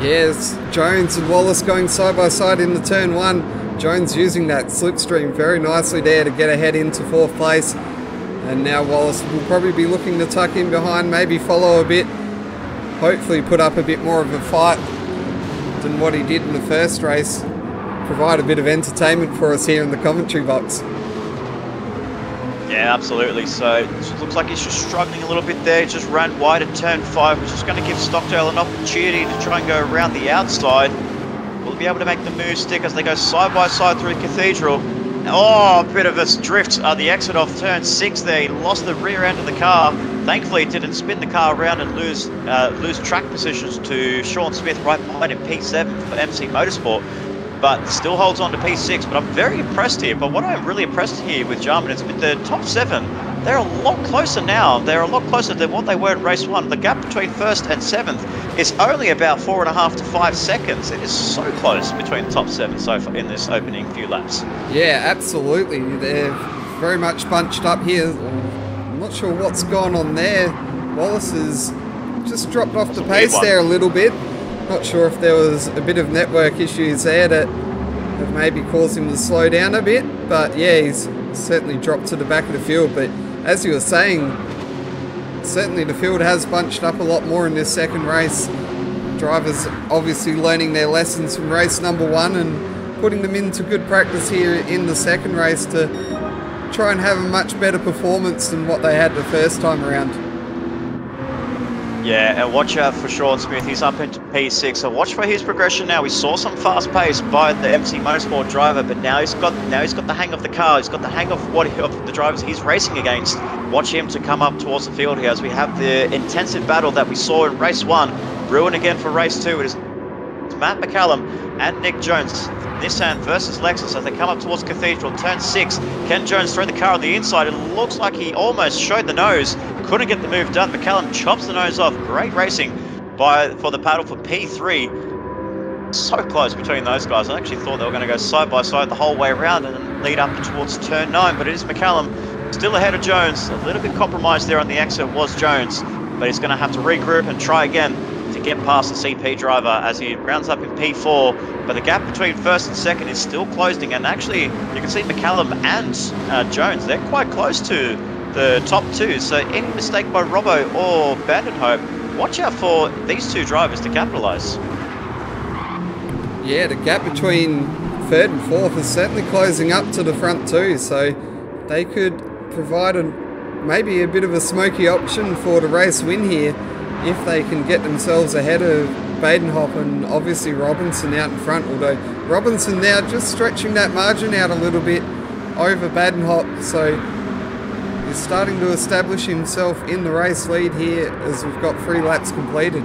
Yes, Jones and Wallace going side by side in the turn one. Jones using that slipstream very nicely there to get ahead into fourth place. And now Wallace will probably be looking to tuck in behind, maybe follow a bit. Hopefully put up a bit more of a fight than what he did in the first race. Provide a bit of entertainment for us here in the commentary box. Yeah, absolutely. So it looks like he's just struggling a little bit there. Just ran wide at turn five, which is going to give Stockdale an opportunity to try and go around the outside. Will be able to make the move stick as they go side by side through Cathedral. Oh, a bit of a drift on the exit off turn six there. He lost the rear end of the car. Thankfully, it didn't spin the car around and lose uh, lose track positions to Sean Smith right behind him, P7 for MC Motorsport. But still holds on to P6. But I'm very impressed here. But what I'm really impressed here with Jarman is with the top seven, they're a lot closer now. They're a lot closer than what they were in race one. The gap between first and seventh is only about four and a half to five seconds. It is so close between the top seven so far in this opening few laps. Yeah, absolutely. They're very much bunched up here. I'm not sure what's gone on there. Wallace has just dropped off the pace there a little bit. Not sure if there was a bit of network issues there that have maybe caused him to slow down a bit. But yeah, he's certainly dropped to the back of the field. But as you were saying, certainly the field has bunched up a lot more in this second race. Drivers obviously learning their lessons from race number one and putting them into good practice here in the second race to try and have a much better performance than what they had the first time around. Yeah, and watch out for Sean Smith. He's up into P6. So watch for his progression now. We saw some fast pace by the MC Motorsport driver, but now he's got now he's got the hang of the car. He's got the hang of what of the drivers he's racing against. Watch him to come up towards the field here as we have the intensive battle that we saw in race one, brewing again for race two. It is Matt McCallum and Nick Jones. Nissan versus Lexus as they come up towards Cathedral. Turn six. Ken Jones throw the car on the inside. It looks like he almost showed the nose. Couldn't get the move done. McCallum chops the nose off. Great racing by for the paddle for P3. So close between those guys. I actually thought they were going to go side by side the whole way around and lead up towards turn nine. But it is McCallum still ahead of Jones. A little bit compromised there on the exit was Jones. But he's going to have to regroup and try again to get past the CP driver as he rounds up in P4. But the gap between first and second is still closing. And actually, you can see McCallum and uh, Jones, they're quite close to the top two. So any mistake by Robbo or Badenhop, watch out for these two drivers to capitalise. Yeah, the gap between third and fourth is certainly closing up to the front two. So they could provide maybe a bit of a smoky option for the race win here if they can get themselves ahead of Badenhop and obviously Robinson out in front, although Robinson now just stretching that margin out a little bit over Badenhop, so he's starting to establish himself in the race lead here as we've got three laps completed.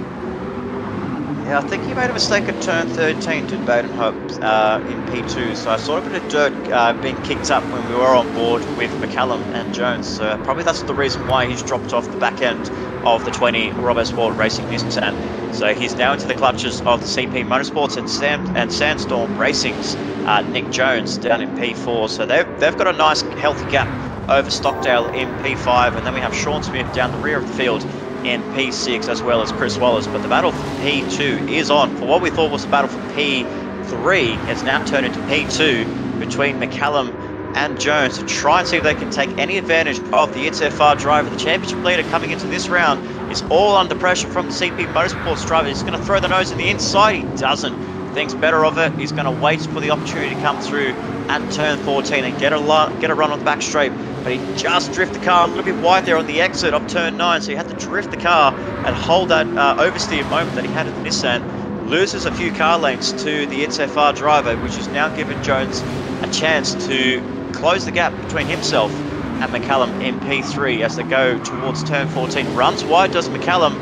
Yeah, I think he made a mistake at turn 13, did Badenhop uh, in P2, so I saw a bit of dirt uh, being kicked up when we were on board with McCallum and Jones, so probably that's the reason why he's dropped off the back end of the 20 Robbo Sport Racing Nissan. So he's now into the clutches of the CP Motorsports and, and Sandstorm Racing's uh, Nick Jones down in P4. So they've, they've got a nice healthy gap over Stockdale in P5 and then we have Sean Smith down the rear of the field in P6 as well as Chris Wallace. But the battle for P2 is on. For what we thought was the battle for P3 has now turned into P2 between McCallum and Jones to try and see if they can take any advantage of the ITSFR driver. The championship leader coming into this round is all under pressure from the CP Motorsports driver. He's going to throw the nose in the inside. He doesn't. Thinks better of it. He's going to wait for the opportunity to come through at turn 14 and get a get a run on the back straight. But he just drifted the car a little bit wide there on the exit of turn 9, so he had to drift the car and hold that uh, oversteer moment that he had at the Nissan. Loses a few car lengths to the ITSFR driver, which has now given Jones a chance to close the gap between himself and McCallum in P3 as they go towards turn 14. Runs wide does McCallum,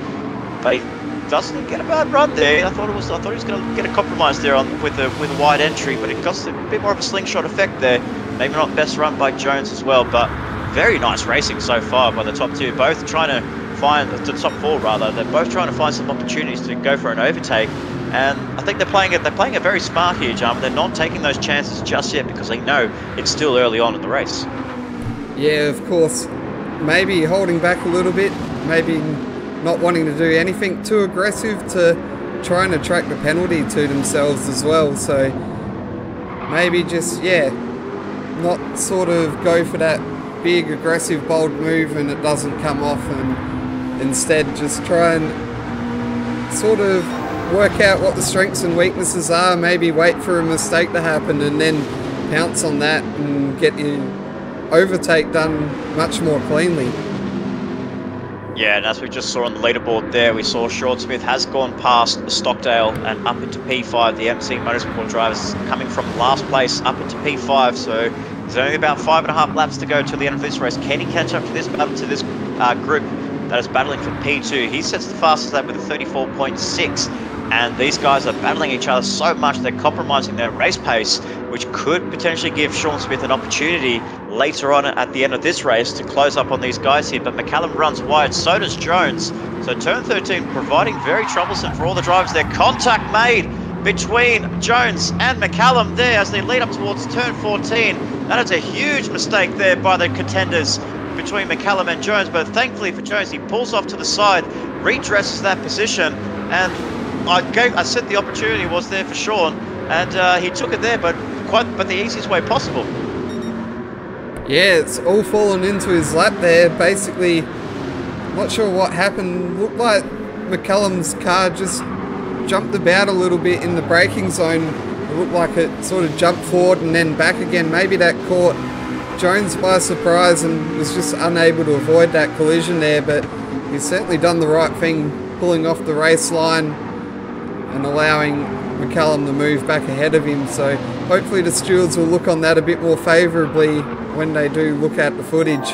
but he doesn't get a bad run there. I thought it was I thought he was going to get a compromise there on with a with a wide entry, but it got a bit more of a slingshot effect there. Maybe not best run by Jones as well, but very nice racing so far by the top two. Both trying to find the top four rather. They're both trying to find some opportunities to go for an overtake. And I think they're playing it. They're playing it very smart here, John. They're not taking those chances just yet because they know it's still early on in the race. Yeah, of course. Maybe holding back a little bit. Maybe not wanting to do anything too aggressive to try and attract the penalty to themselves as well. So maybe just yeah, not sort of go for that big aggressive bold move and it doesn't come off, and instead just try and sort of work out what the strengths and weaknesses are, maybe wait for a mistake to happen and then pounce on that and get your overtake done much more cleanly. Yeah, and as we just saw on the leaderboard there, we saw Sean Smith has gone past Stockdale and up into P5. The MC Motorsport drivers coming from last place up into P5, so there's only about five and a half laps to go to the end of this race. Can he catch up to this to this uh, group that is battling for P2? He sets the fastest lap with a 34.6 and these guys are battling each other so much they're compromising their race pace, which could potentially give Sean Smith an opportunity later on at the end of this race to close up on these guys here. But McCallum runs wide, so does Jones. So turn 13 providing very troublesome for all the drivers there. Contact made between Jones and McCallum there as they lead up towards turn 14. That is a huge mistake there by the contenders between McCallum and Jones, but thankfully for Jones, he pulls off to the side, redresses that position, and I gave, I said the opportunity was there for Sean, and uh, he took it there, but quite, but the easiest way possible. Yeah, it's all fallen into his lap there. Basically, not sure what happened. Looked like McCallum's car just jumped about a little bit in the braking zone. It looked like it sort of jumped forward and then back again. Maybe that caught Jones by surprise and was just unable to avoid that collision there. But he's certainly done the right thing pulling off the race line and allowing McCallum to move back ahead of him. So hopefully the stewards will look on that a bit more favourably when they do look at the footage.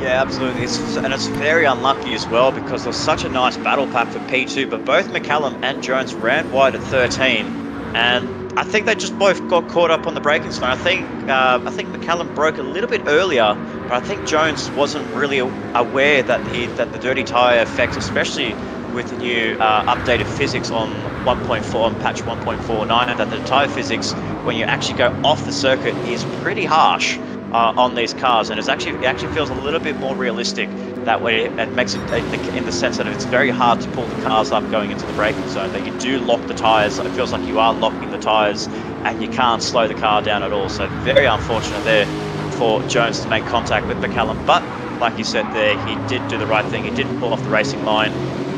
Yeah, absolutely. It's, and it's very unlucky as well because there's such a nice battle pack for P2, but both McCallum and Jones ran wide at 13. And I think they just both got caught up on the braking zone. I think uh, I think McCallum broke a little bit earlier, but I think Jones wasn't really aware that he that the dirty tyre effect, especially with the new uh, updated physics on 1.4 on patch 1.49, that the tyre physics when you actually go off the circuit is pretty harsh uh, on these cars, and it's actually it actually feels a little bit more realistic that way. It makes it in the sense that it's very hard to pull the cars up going into the braking zone. That you do lock the tires. It feels like you are locking the tires, and you can't slow the car down at all. So very unfortunate there for Jones to make contact with McCallum. But like you said there, he did do the right thing. He did pull off the racing line,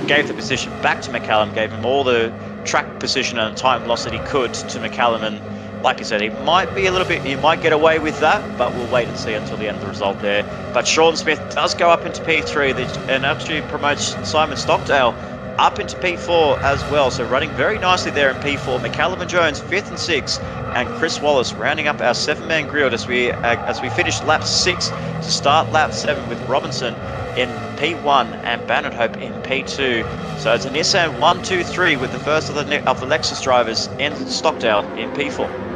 gave the position back to McCallum, gave him all the track position and time loss that he could to McCallum and like I said, he might be a little bit, he might get away with that, but we'll wait and see until the end of the result there. But Sean Smith does go up into P3 and actually promotes Simon Stockdale up into P4 as well. So running very nicely there in P4. McCallum and Jones, fifth and sixth, and Chris Wallace rounding up our seven-man grid as we as we finish lap six to start lap seven with Robinson in P1 and Badenhop in P2. So it's a Nissan 1, 2, 3 with the first of the, of the Lexus drivers in Stockdale in P4.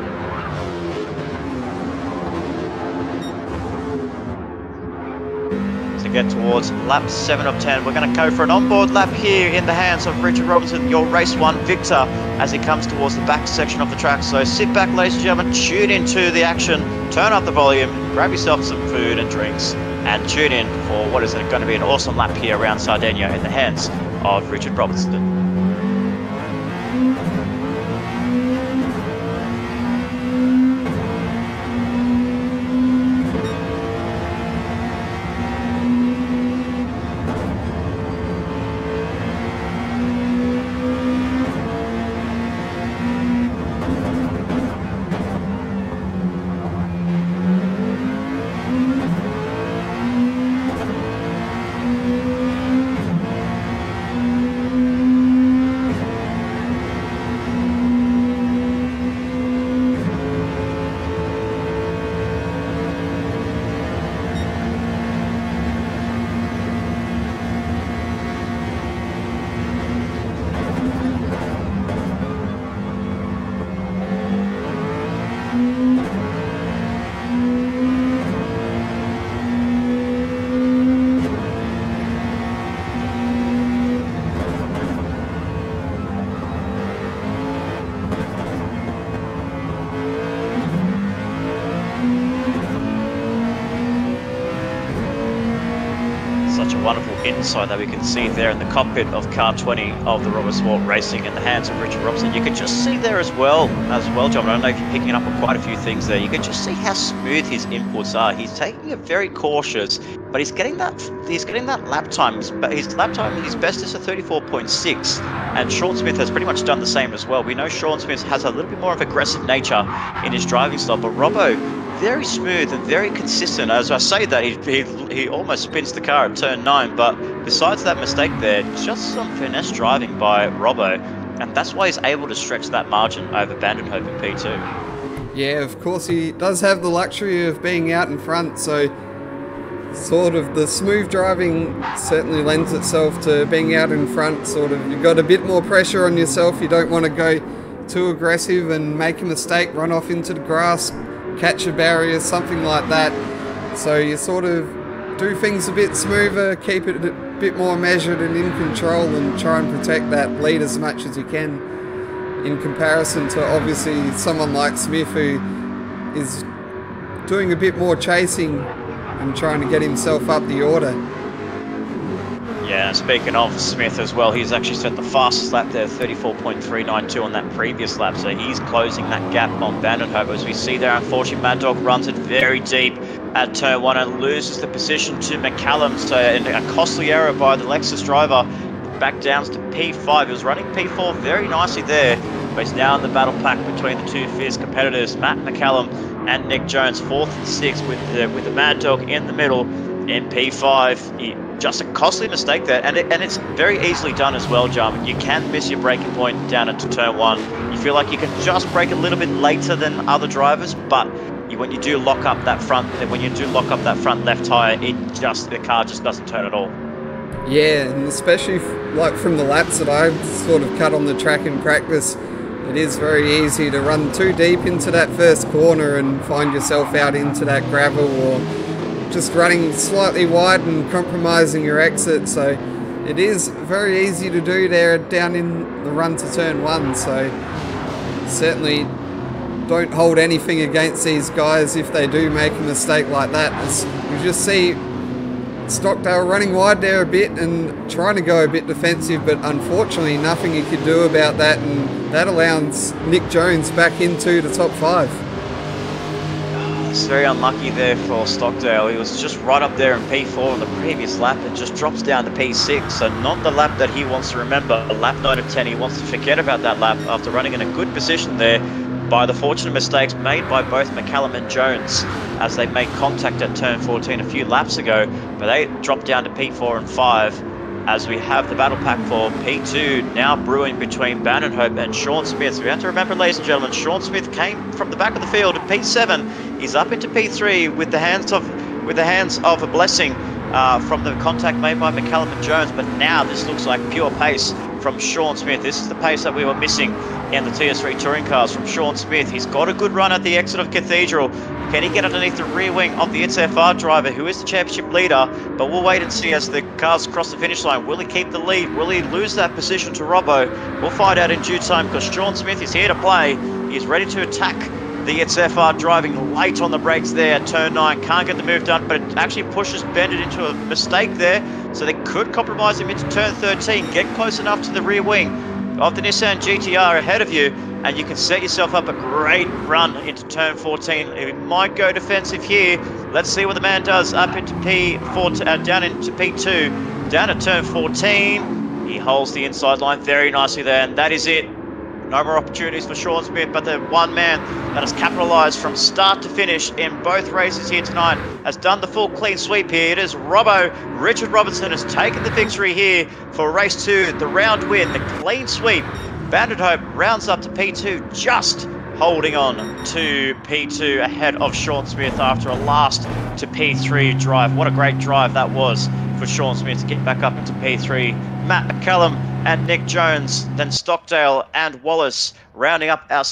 get towards lap 7 of 10. We're going to go for an onboard lap here in the hands of Richard Robinson, your race 1 victor, as he comes towards the back section of the track. So sit back, ladies and gentlemen, tune into the action, turn up the volume, grab yourself some food and drinks, and tune in for what is going to be an awesome lap here around Sardinia in the hands of Richard Robinson. Insight that we can see there in the cockpit of car 20 of the Robbo Sport Racing in the hands of Richard Robson. You can just see there as well, as well, John. I don't know if you're picking up on quite a few things there. You can just see how smooth his inputs are. He's taking it very cautious, but he's getting that he's getting that lap time. His lap time, his best is a 34.6, and Sean Smith has pretty much done the same as well. We know Sean Smith has a little bit more of aggressive nature in his driving style, but Robbo very smooth and very consistent. As I say that, he, he, he almost spins the car at turn 9, but besides that mistake there, just some finesse driving by Robbo, and that's why he's able to stretch that margin over Bandenhoven in P2. Yeah, of course he does have the luxury of being out in front, so sort of the smooth driving certainly lends itself to being out in front. Sort of, you've got a bit more pressure on yourself. You don't want to go too aggressive and make a mistake, run off into the grass, catch a barrier, something like that. So you sort of do things a bit smoother, keep it a bit more measured and in control, and try and protect that lead as much as you can. In comparison to obviously someone like Smith, who is doing a bit more chasing and trying to get himself up the order. Yeah, speaking of Smith as well, he's actually set the fastest lap there, 34.392 on that previous lap, so he's closing that gap on Vandenhoven. As we see there, unfortunately, Mad Dog runs it very deep at turn one and loses the position to McCallum, so a costly error by the Lexus driver. Back down to P5, he was running P4 very nicely there, but he's now in the battle pack between the two fierce competitors, Matt McCallum and Nick Jones, fourth and sixth with the, with the Mad Dog in the middle in P5. just a costly mistake there, and it, and it's very easily done as well, Jarman. You can miss your braking point down into turn one. You feel like you can just brake a little bit later than other drivers, but you, when you do lock up that front, when you do lock up that front left tire, it just the car just doesn't turn at all. Yeah, and especially like from the laps that I've sort of cut on the track in practice, it is very easy to run too deep into that first corner and find yourself out into that gravel or just running slightly wide and compromising your exit. So it is very easy to do there down in the run to turn one. So certainly don't hold anything against these guys if they do make a mistake like that. As you just see Stockdale running wide there a bit and trying to go a bit defensive, but unfortunately nothing he could do about that, and that allows Nick Jones back into the top five. Ah, it's very unlucky there for Stockdale. He was just right up there in P4 on the previous lap and just drops down to P6. So not the lap that he wants to remember. A lap 9 of 10, he wants to forget about that lap after running in a good position there by the fortunate mistakes made by both McCallum and Jones as they made contact at turn 14 a few laps ago, but they dropped down to P4 and 5 as we have the battle pack for P2 now brewing between Hope and Sean Smith. We have to remember, ladies and gentlemen, Sean Smith came from the back of the field at P7. He's up into P3 with the hands of with the hands of a blessing uh, from the contact made by McCallum and Jones, but now this looks like pure pace from Sean Smith. This is the pace that we were missing in the TS3 touring cars from Sean Smith. He's got a good run at the exit of Cathedral. Can he get underneath the rear wing of the ITSFR driver, who is the championship leader? But we'll wait and see as the cars cross the finish line. Will he keep the lead? Will he lose that position to Robbo? We'll find out in due time because Sean Smith is here to play. He's ready to attack the ITSFR driving late on the brakes there. Turn 9 can't get the move done, but it actually pushes Bendit into a mistake there. So they could compromise him into turn 13. Get close enough to the rear wing of the Nissan GTR ahead of you, and you can set yourself up a great run into turn 14. It might go defensive here. Let's see what the man does up into P4, uh, down into P2, down at turn 14. He holds the inside line very nicely there, and that is it. No more opportunities for Sean Smith, but the one man that has capitalised from start to finish in both races here tonight has done the full clean sweep here. It is Robbo. Richard Robertson has taken the victory here for race two, the round win, the clean sweep. Badenhop rounds up to P2, just holding on to P2 ahead of Sean Smith after a last to P3 drive. What a great drive that was for Sean Smith to get back up into P3. Matt McCallum and Nick Jones, then Stockdale and Wallace rounding up our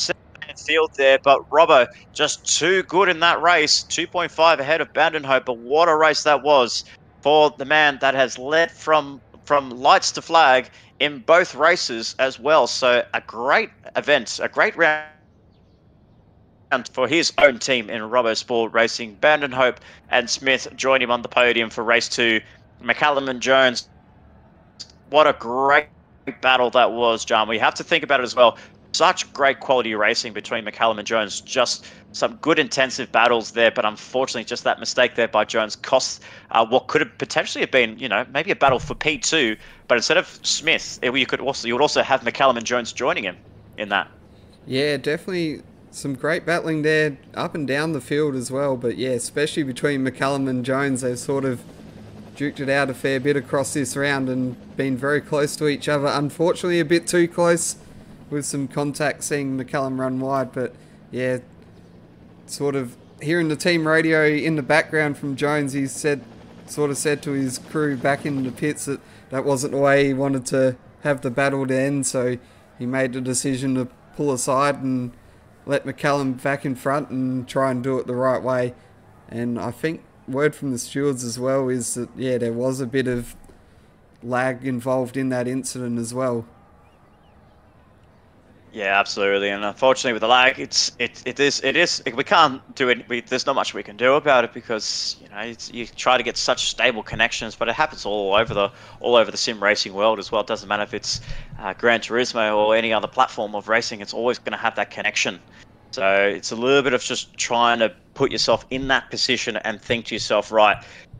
field there. But Robbo just too good in that race, 2.5 ahead of Badenhop. But what a race that was for the man that has led from from lights to flag in both races as well. So a great event, a great round for his own team in Robbo Sport Racing. Badenhop and Smith join him on the podium for race two. McCallum and Jones. What a great battle that was, John. We have to think about it as well. Such great quality racing between McCallum and Jones. Just some good intensive battles there, but unfortunately, just that mistake there by Jones cost uh, what could have potentially have been, you know, maybe a battle for P2. But instead of Smith, it, you could also you would also have McCallum and Jones joining him in that. Yeah, definitely some great battling there up and down the field as well. But yeah, especially between McCallum and Jones, they've sort of duked it out a fair bit across this round and been very close to each other. Unfortunately, a bit too close with some contact seeing McCallum run wide. But yeah, sort of hearing the team radio in the background from Jones, he said, sort of said to his crew back in the pits that that wasn't the way he wanted to have the battle to end. So he made the decision to pull aside and let McCallum back in front and try and do it the right way. And I think word from the stewards as well is that yeah, there was a bit of lag involved in that incident as well. Yeah, absolutely, and unfortunately with the lag, it's it it is it is it, we can't do it. We, there's not much we can do about it because you know you try to get such stable connections, but it happens all over the all over the sim racing world as well. It doesn't matter if it's uh, Gran Turismo or any other platform of racing; it's always going to have that connection. So it's a little bit of just trying to put yourself in that position and think to yourself, right,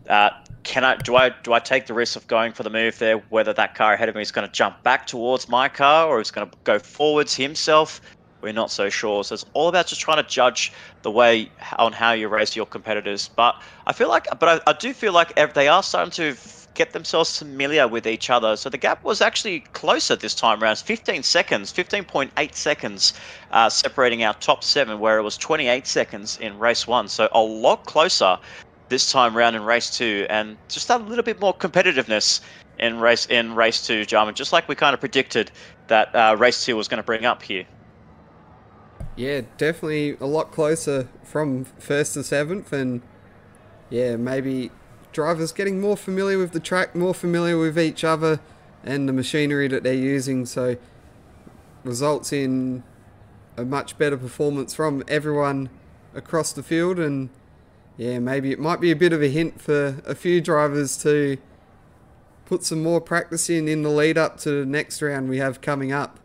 uh, can I do I do I take the risk of going for the move there? Whether that car ahead of me is going to jump back towards my car or is going to go forwards himself. we're not so sure. So it's all about just trying to judge the way on how you race your competitors. But I feel like, but I, I do feel like they are starting to get themselves familiar with each other. So the gap was actually closer this time around. 15 seconds, 15.8 seconds uh, separating our top seven, where it was 28 seconds in race one. So a lot closer this time round in race two, and just a little bit more competitiveness in race in race two, Jarman, just like we kind of predicted that uh, race two was going to bring up here. Yeah, definitely a lot closer from first to seventh, and yeah, maybe drivers getting more familiar with the track, more familiar with each other and the machinery that they're using. So results in a much better performance from everyone across the field, and yeah, maybe it might be a bit of a hint for a few drivers to put some more practice in in the lead up to the next round we have coming up.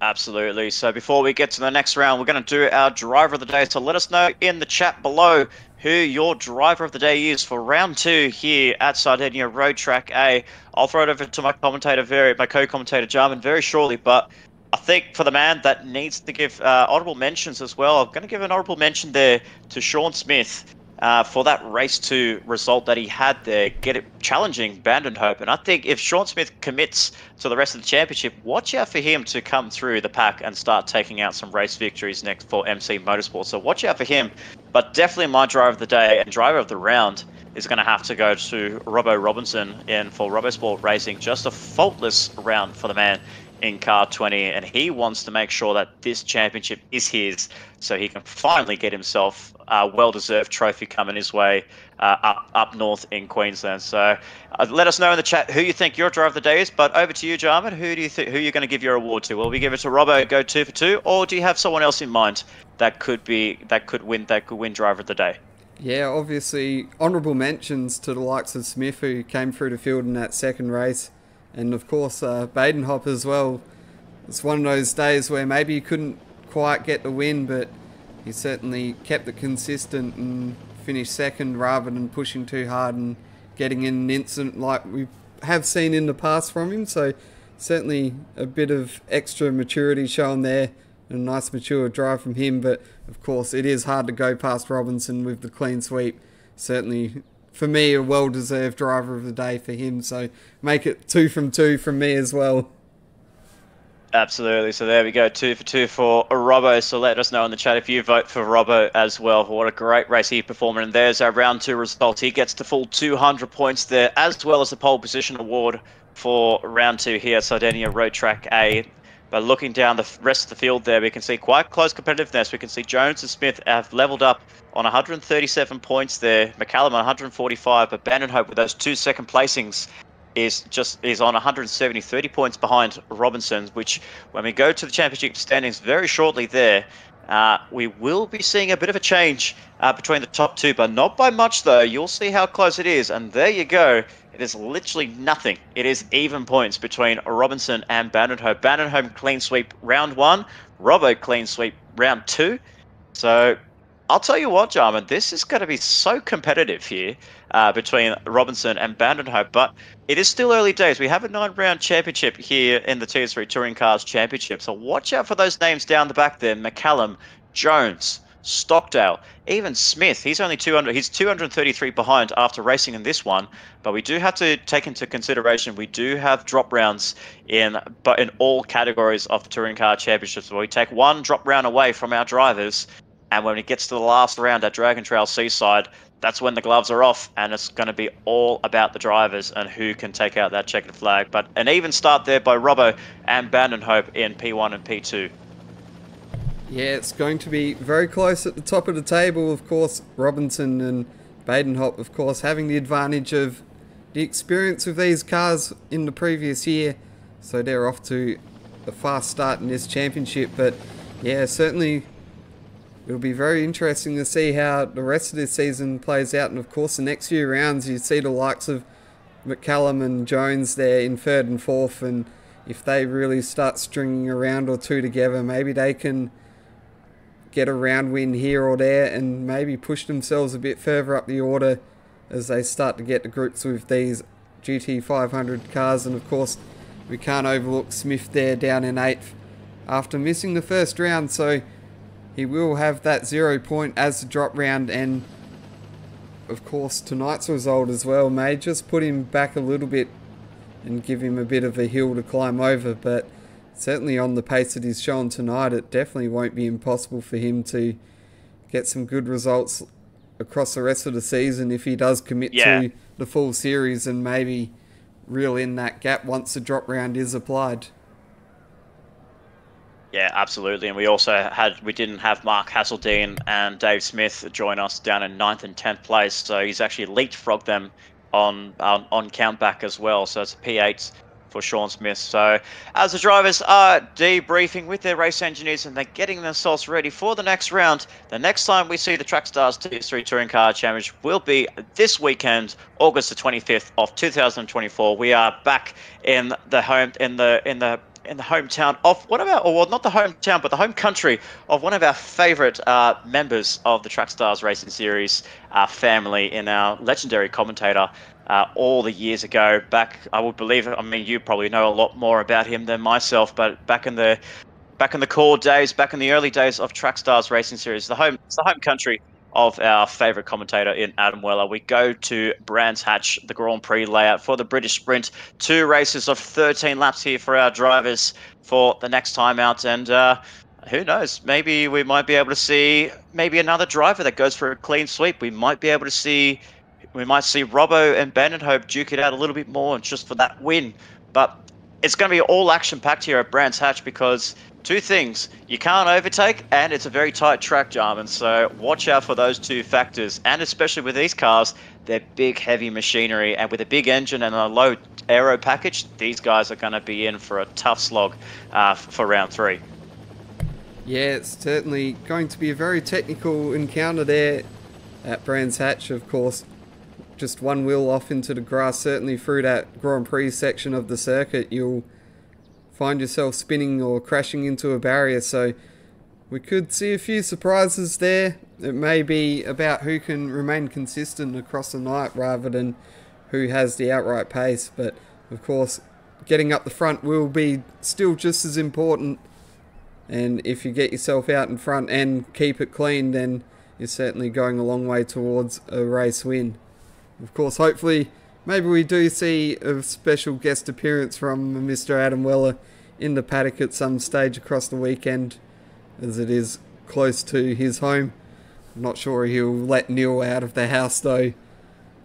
Absolutely. So before we get to the next round, we're going to do our driver of the day. So let us know in the chat below who your driver of the day is for round two here at Sardinia Road Track A. I'll throw it over to my commentator, very my co-commentator Jarman, very shortly. But I think for the man that needs to give uh, honourable mentions as well, I'm going to give an honourable mention there to Sean Smith uh, for that race to result that he had there, get it challenging Badenhop. And I think if Sean Smith commits to the rest of the championship, watch out for him to come through the pack and start taking out some race victories next for MC Motorsport. So watch out for him. But definitely my driver of the day and driver of the round is going to have to go to Robbo Robinson in for Robbo Sport Racing. Just a faultless round for the man in car 20 and he wants to make sure that this championship is his so he can finally get himself a well-deserved trophy coming his way uh, up, up north in Queensland. So uh, let us know in the chat who you think your driver of the day is. But over to you, Jarman. Who do you think who you're going to give your award to? Will we give it to Robbo, go two for two, or do you have someone else in mind that could be that could win that could win driver of the day? Yeah, obviously honourable mentions to the likes of Smith who came through the field in that second race and of course uh, Badenhop as well. It's one of those days where maybe he couldn't quite get the win, but he certainly kept it consistent and finished second rather than pushing too hard and getting in an incident like we have seen in the past from him. So certainly a bit of extra maturity shown there and a nice mature drive from him. But of course, it is hard to go past Robinson with the clean sweep. Certainly for me, a well deserved driver of the day for him. So make it two from two from me as well. Absolutely. So there we go, two for two for Robbo. So let us know in the chat if you vote for Robbo as well. What a great race he performed. And there's our round two result. He gets the full 200 points there, as well as the pole position award for round two here Sardinia Road Track A. But looking down the rest of the field there, we can see quite close competitiveness. We can see Jones and Smith have leveled up on 137 points there. McCallum on 145, but Badenhop with those two second placings is just is on 170, 30 points behind Robinson, which when we go to the championship standings very shortly there, uh, we will be seeing a bit of a change uh, between the top two, but not by much though. You'll see how close it is, and there you go. It is literally nothing. It is even points between Robinson and Badenhop. Badenhop clean sweep round one, Robbo clean sweep round two. So I'll tell you what, Jarman, this is going to be so competitive here uh, between Robinson and Badenhop, but it is still early days. We have a nine round championship here in the TS3 Touring Cars Championship, so watch out for those names down the back there McCallum, Jones, Stockdale, even Smith. He's only 200. He's 233 behind after racing in this one. But we do have to take into consideration we do have drop rounds in, but in all categories of the touring car championships. Where we take one drop round away from our drivers, and when it gets to the last round at Dragon Trail Seaside, that's when the gloves are off, and it's going to be all about the drivers and who can take out that checkered flag. But an even start there by Robbo and Badenhop in P1 and P2. Yeah, it's going to be very close at the top of the table, of course. Robinson and Badenhop, of course, having the advantage of the experience with these cars in the previous year. So they're off to a fast start in this championship. But yeah, certainly it'll be very interesting to see how the rest of this season plays out. And of course, the next few rounds, you see the likes of McCallum and Jones there in third and fourth. And if they really start stringing a round or two together, maybe they can get a round win here or there and maybe push themselves a bit further up the order as they start to get to grips with these GT500 cars. And of course, we can't overlook Smith there down in eighth after missing the first round, so he will have that zero point as the drop round. And of course tonight's result as well may just put him back a little bit and give him a bit of a hill to climb over. But certainly on the pace that he's shown tonight it definitely won't be impossible for him to get some good results across the rest of the season if he does commit yeah. to the full series and maybe reel in that gap once the drop round is applied. Yeah, absolutely. And we also had we didn't have Mark Hazeldine and Dave Smith join us down in ninth and tenth place, so he's actually leapfrogged them on um, on countback as well. So it's a P8 for Sean Smith. So as the drivers are debriefing with their race engineers and they're getting themselves ready for the next round, the next time we see the Trackstars TS3 Touring Car Challenge will be this weekend, August the 25th of 2024. We are back in the home in the in the in the hometown of one of our, or well, not the hometown, but the home country of one of our favourite uh, members of the Trackstars Racing Series uh, family in our legendary commentator, uh, all the years ago. Back, I would believe. I mean, you probably know a lot more about him than myself, but back in the back in the core days, back in the early days of Trackstars Racing Series, the home, it's the home country of our favourite commentator in Adam Weller. We go to Brands Hatch, the Grand Prix layout for the British Sprint. Two races of 13 laps here for our drivers for the next time out, and. Uh, who knows? Maybe we might be able to see maybe another driver that goes for a clean sweep. We might be able to see we might see Robbo and Hope duke it out a little bit more just for that win. But it's going to be all action packed here at Brands Hatch because two things you can't overtake and it's a very tight track, Jarman. So watch out for those two factors. And especially with these cars, they're big, heavy machinery. And with a big engine and a low aero package, these guys are going to be in for a tough slog uh, for round three. Yeah, it's certainly going to be a very technical encounter there at Brands Hatch, of course just one wheel off into the grass, certainly through that Grand Prix section of the circuit, you'll find yourself spinning or crashing into a barrier. So we could see a few surprises there. It may be about who can remain consistent across the night rather than who has the outright pace. But of course, getting up the front will be still just as important. And if you get yourself out in front and keep it clean, then you're certainly going a long way towards a race win. Of course, hopefully, maybe we do see a special guest appearance from Mr. Adam Weller in the paddock at some stage across the weekend, as it is close to his home. I'm not sure he'll let Neil out of the house though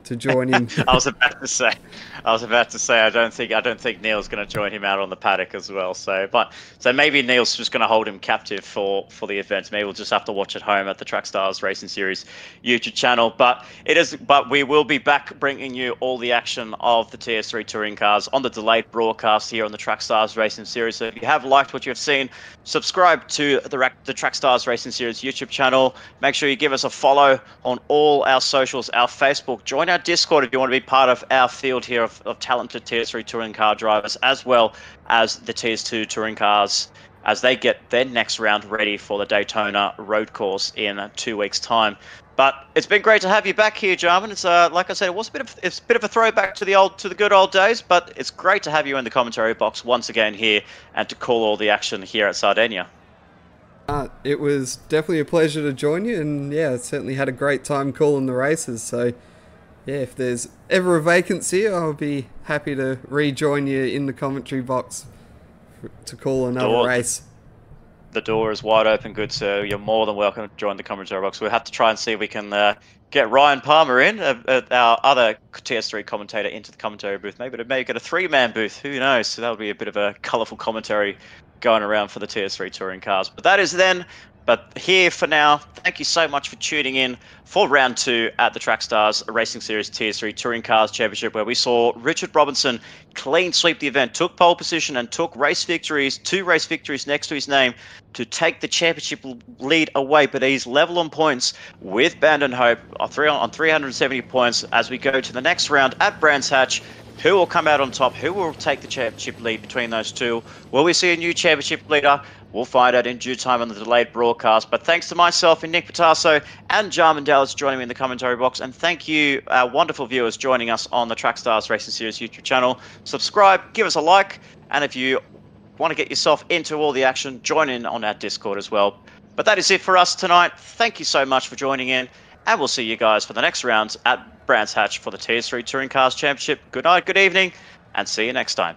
to join him. I was about to say, I was about to say, I don't think, I don't think Neil's going to join him out on the paddock as well. So, but so maybe Neil's just going to hold him captive for for the event. Maybe we'll just have to watch at home at the Track Stars Racing Series YouTube channel. But it is, but we will be back bringing you all the action of the TS3 touring cars on the delayed broadcast here on the Track Stars Racing Series. So if you have liked what you've seen, subscribe to the the Track Stars Racing Series YouTube channel. Make sure you give us a follow on all our socials, our Facebook. Join our Discord if you want to be part of our field here of, of talented TS3 touring car drivers, as well as the TS2 touring cars as they get their next round ready for the Daytona road course in two weeks' time. But it's been great to have you back here, Jarman. It's uh, like I said, it was a bit of it's a bit of a throwback to the old to the good old days, but it's great to have you in the commentary box once again here and to call all the action here at Sardinia. Uh, it was definitely a pleasure to join you, and yeah, certainly had a great time calling the races. So yeah, if there's ever a vacancy, I'll be happy to rejoin you in the commentary box to call another door, race. The door is wide open, good sir. You're more than welcome to join the commentary box. We'll have to try and see if we can uh, get Ryan Palmer in, uh, uh, our other TS3 commentator, into the commentary booth. Maybe to make it a three-man booth. Who knows? So that would be a bit of a colourful commentary going around for the TS3 touring cars. But that is then but here for now, thank you so much for tuning in for round two at the Trackstars Racing Series Tier 3 Touring Cars Championship, where we saw Richard Robinson clean sweep the event, took pole position, and took race victories, two race victories next to his name, to take the championship lead away. But he's level on points with Badenhop on 370 points as we go to the next round at Brands Hatch. Who will come out on top? Who will take the championship lead between those two? Will we see a new championship leader? We'll find out in due time on the delayed broadcast. But thanks to myself and Nick Patasso and Jarman Dallas joining me in the commentary box. And thank you, our wonderful viewers, joining us on the Trackstars Racing Series YouTube channel. Subscribe, give us a like, and if you want to get yourself into all the action, join in on our Discord as well. But that is it for us tonight. Thank you so much for joining in, and we'll see you guys for the next rounds at Brands Hatch for the TS3 Touring Cars Championship. Good night, good evening, and see you next time.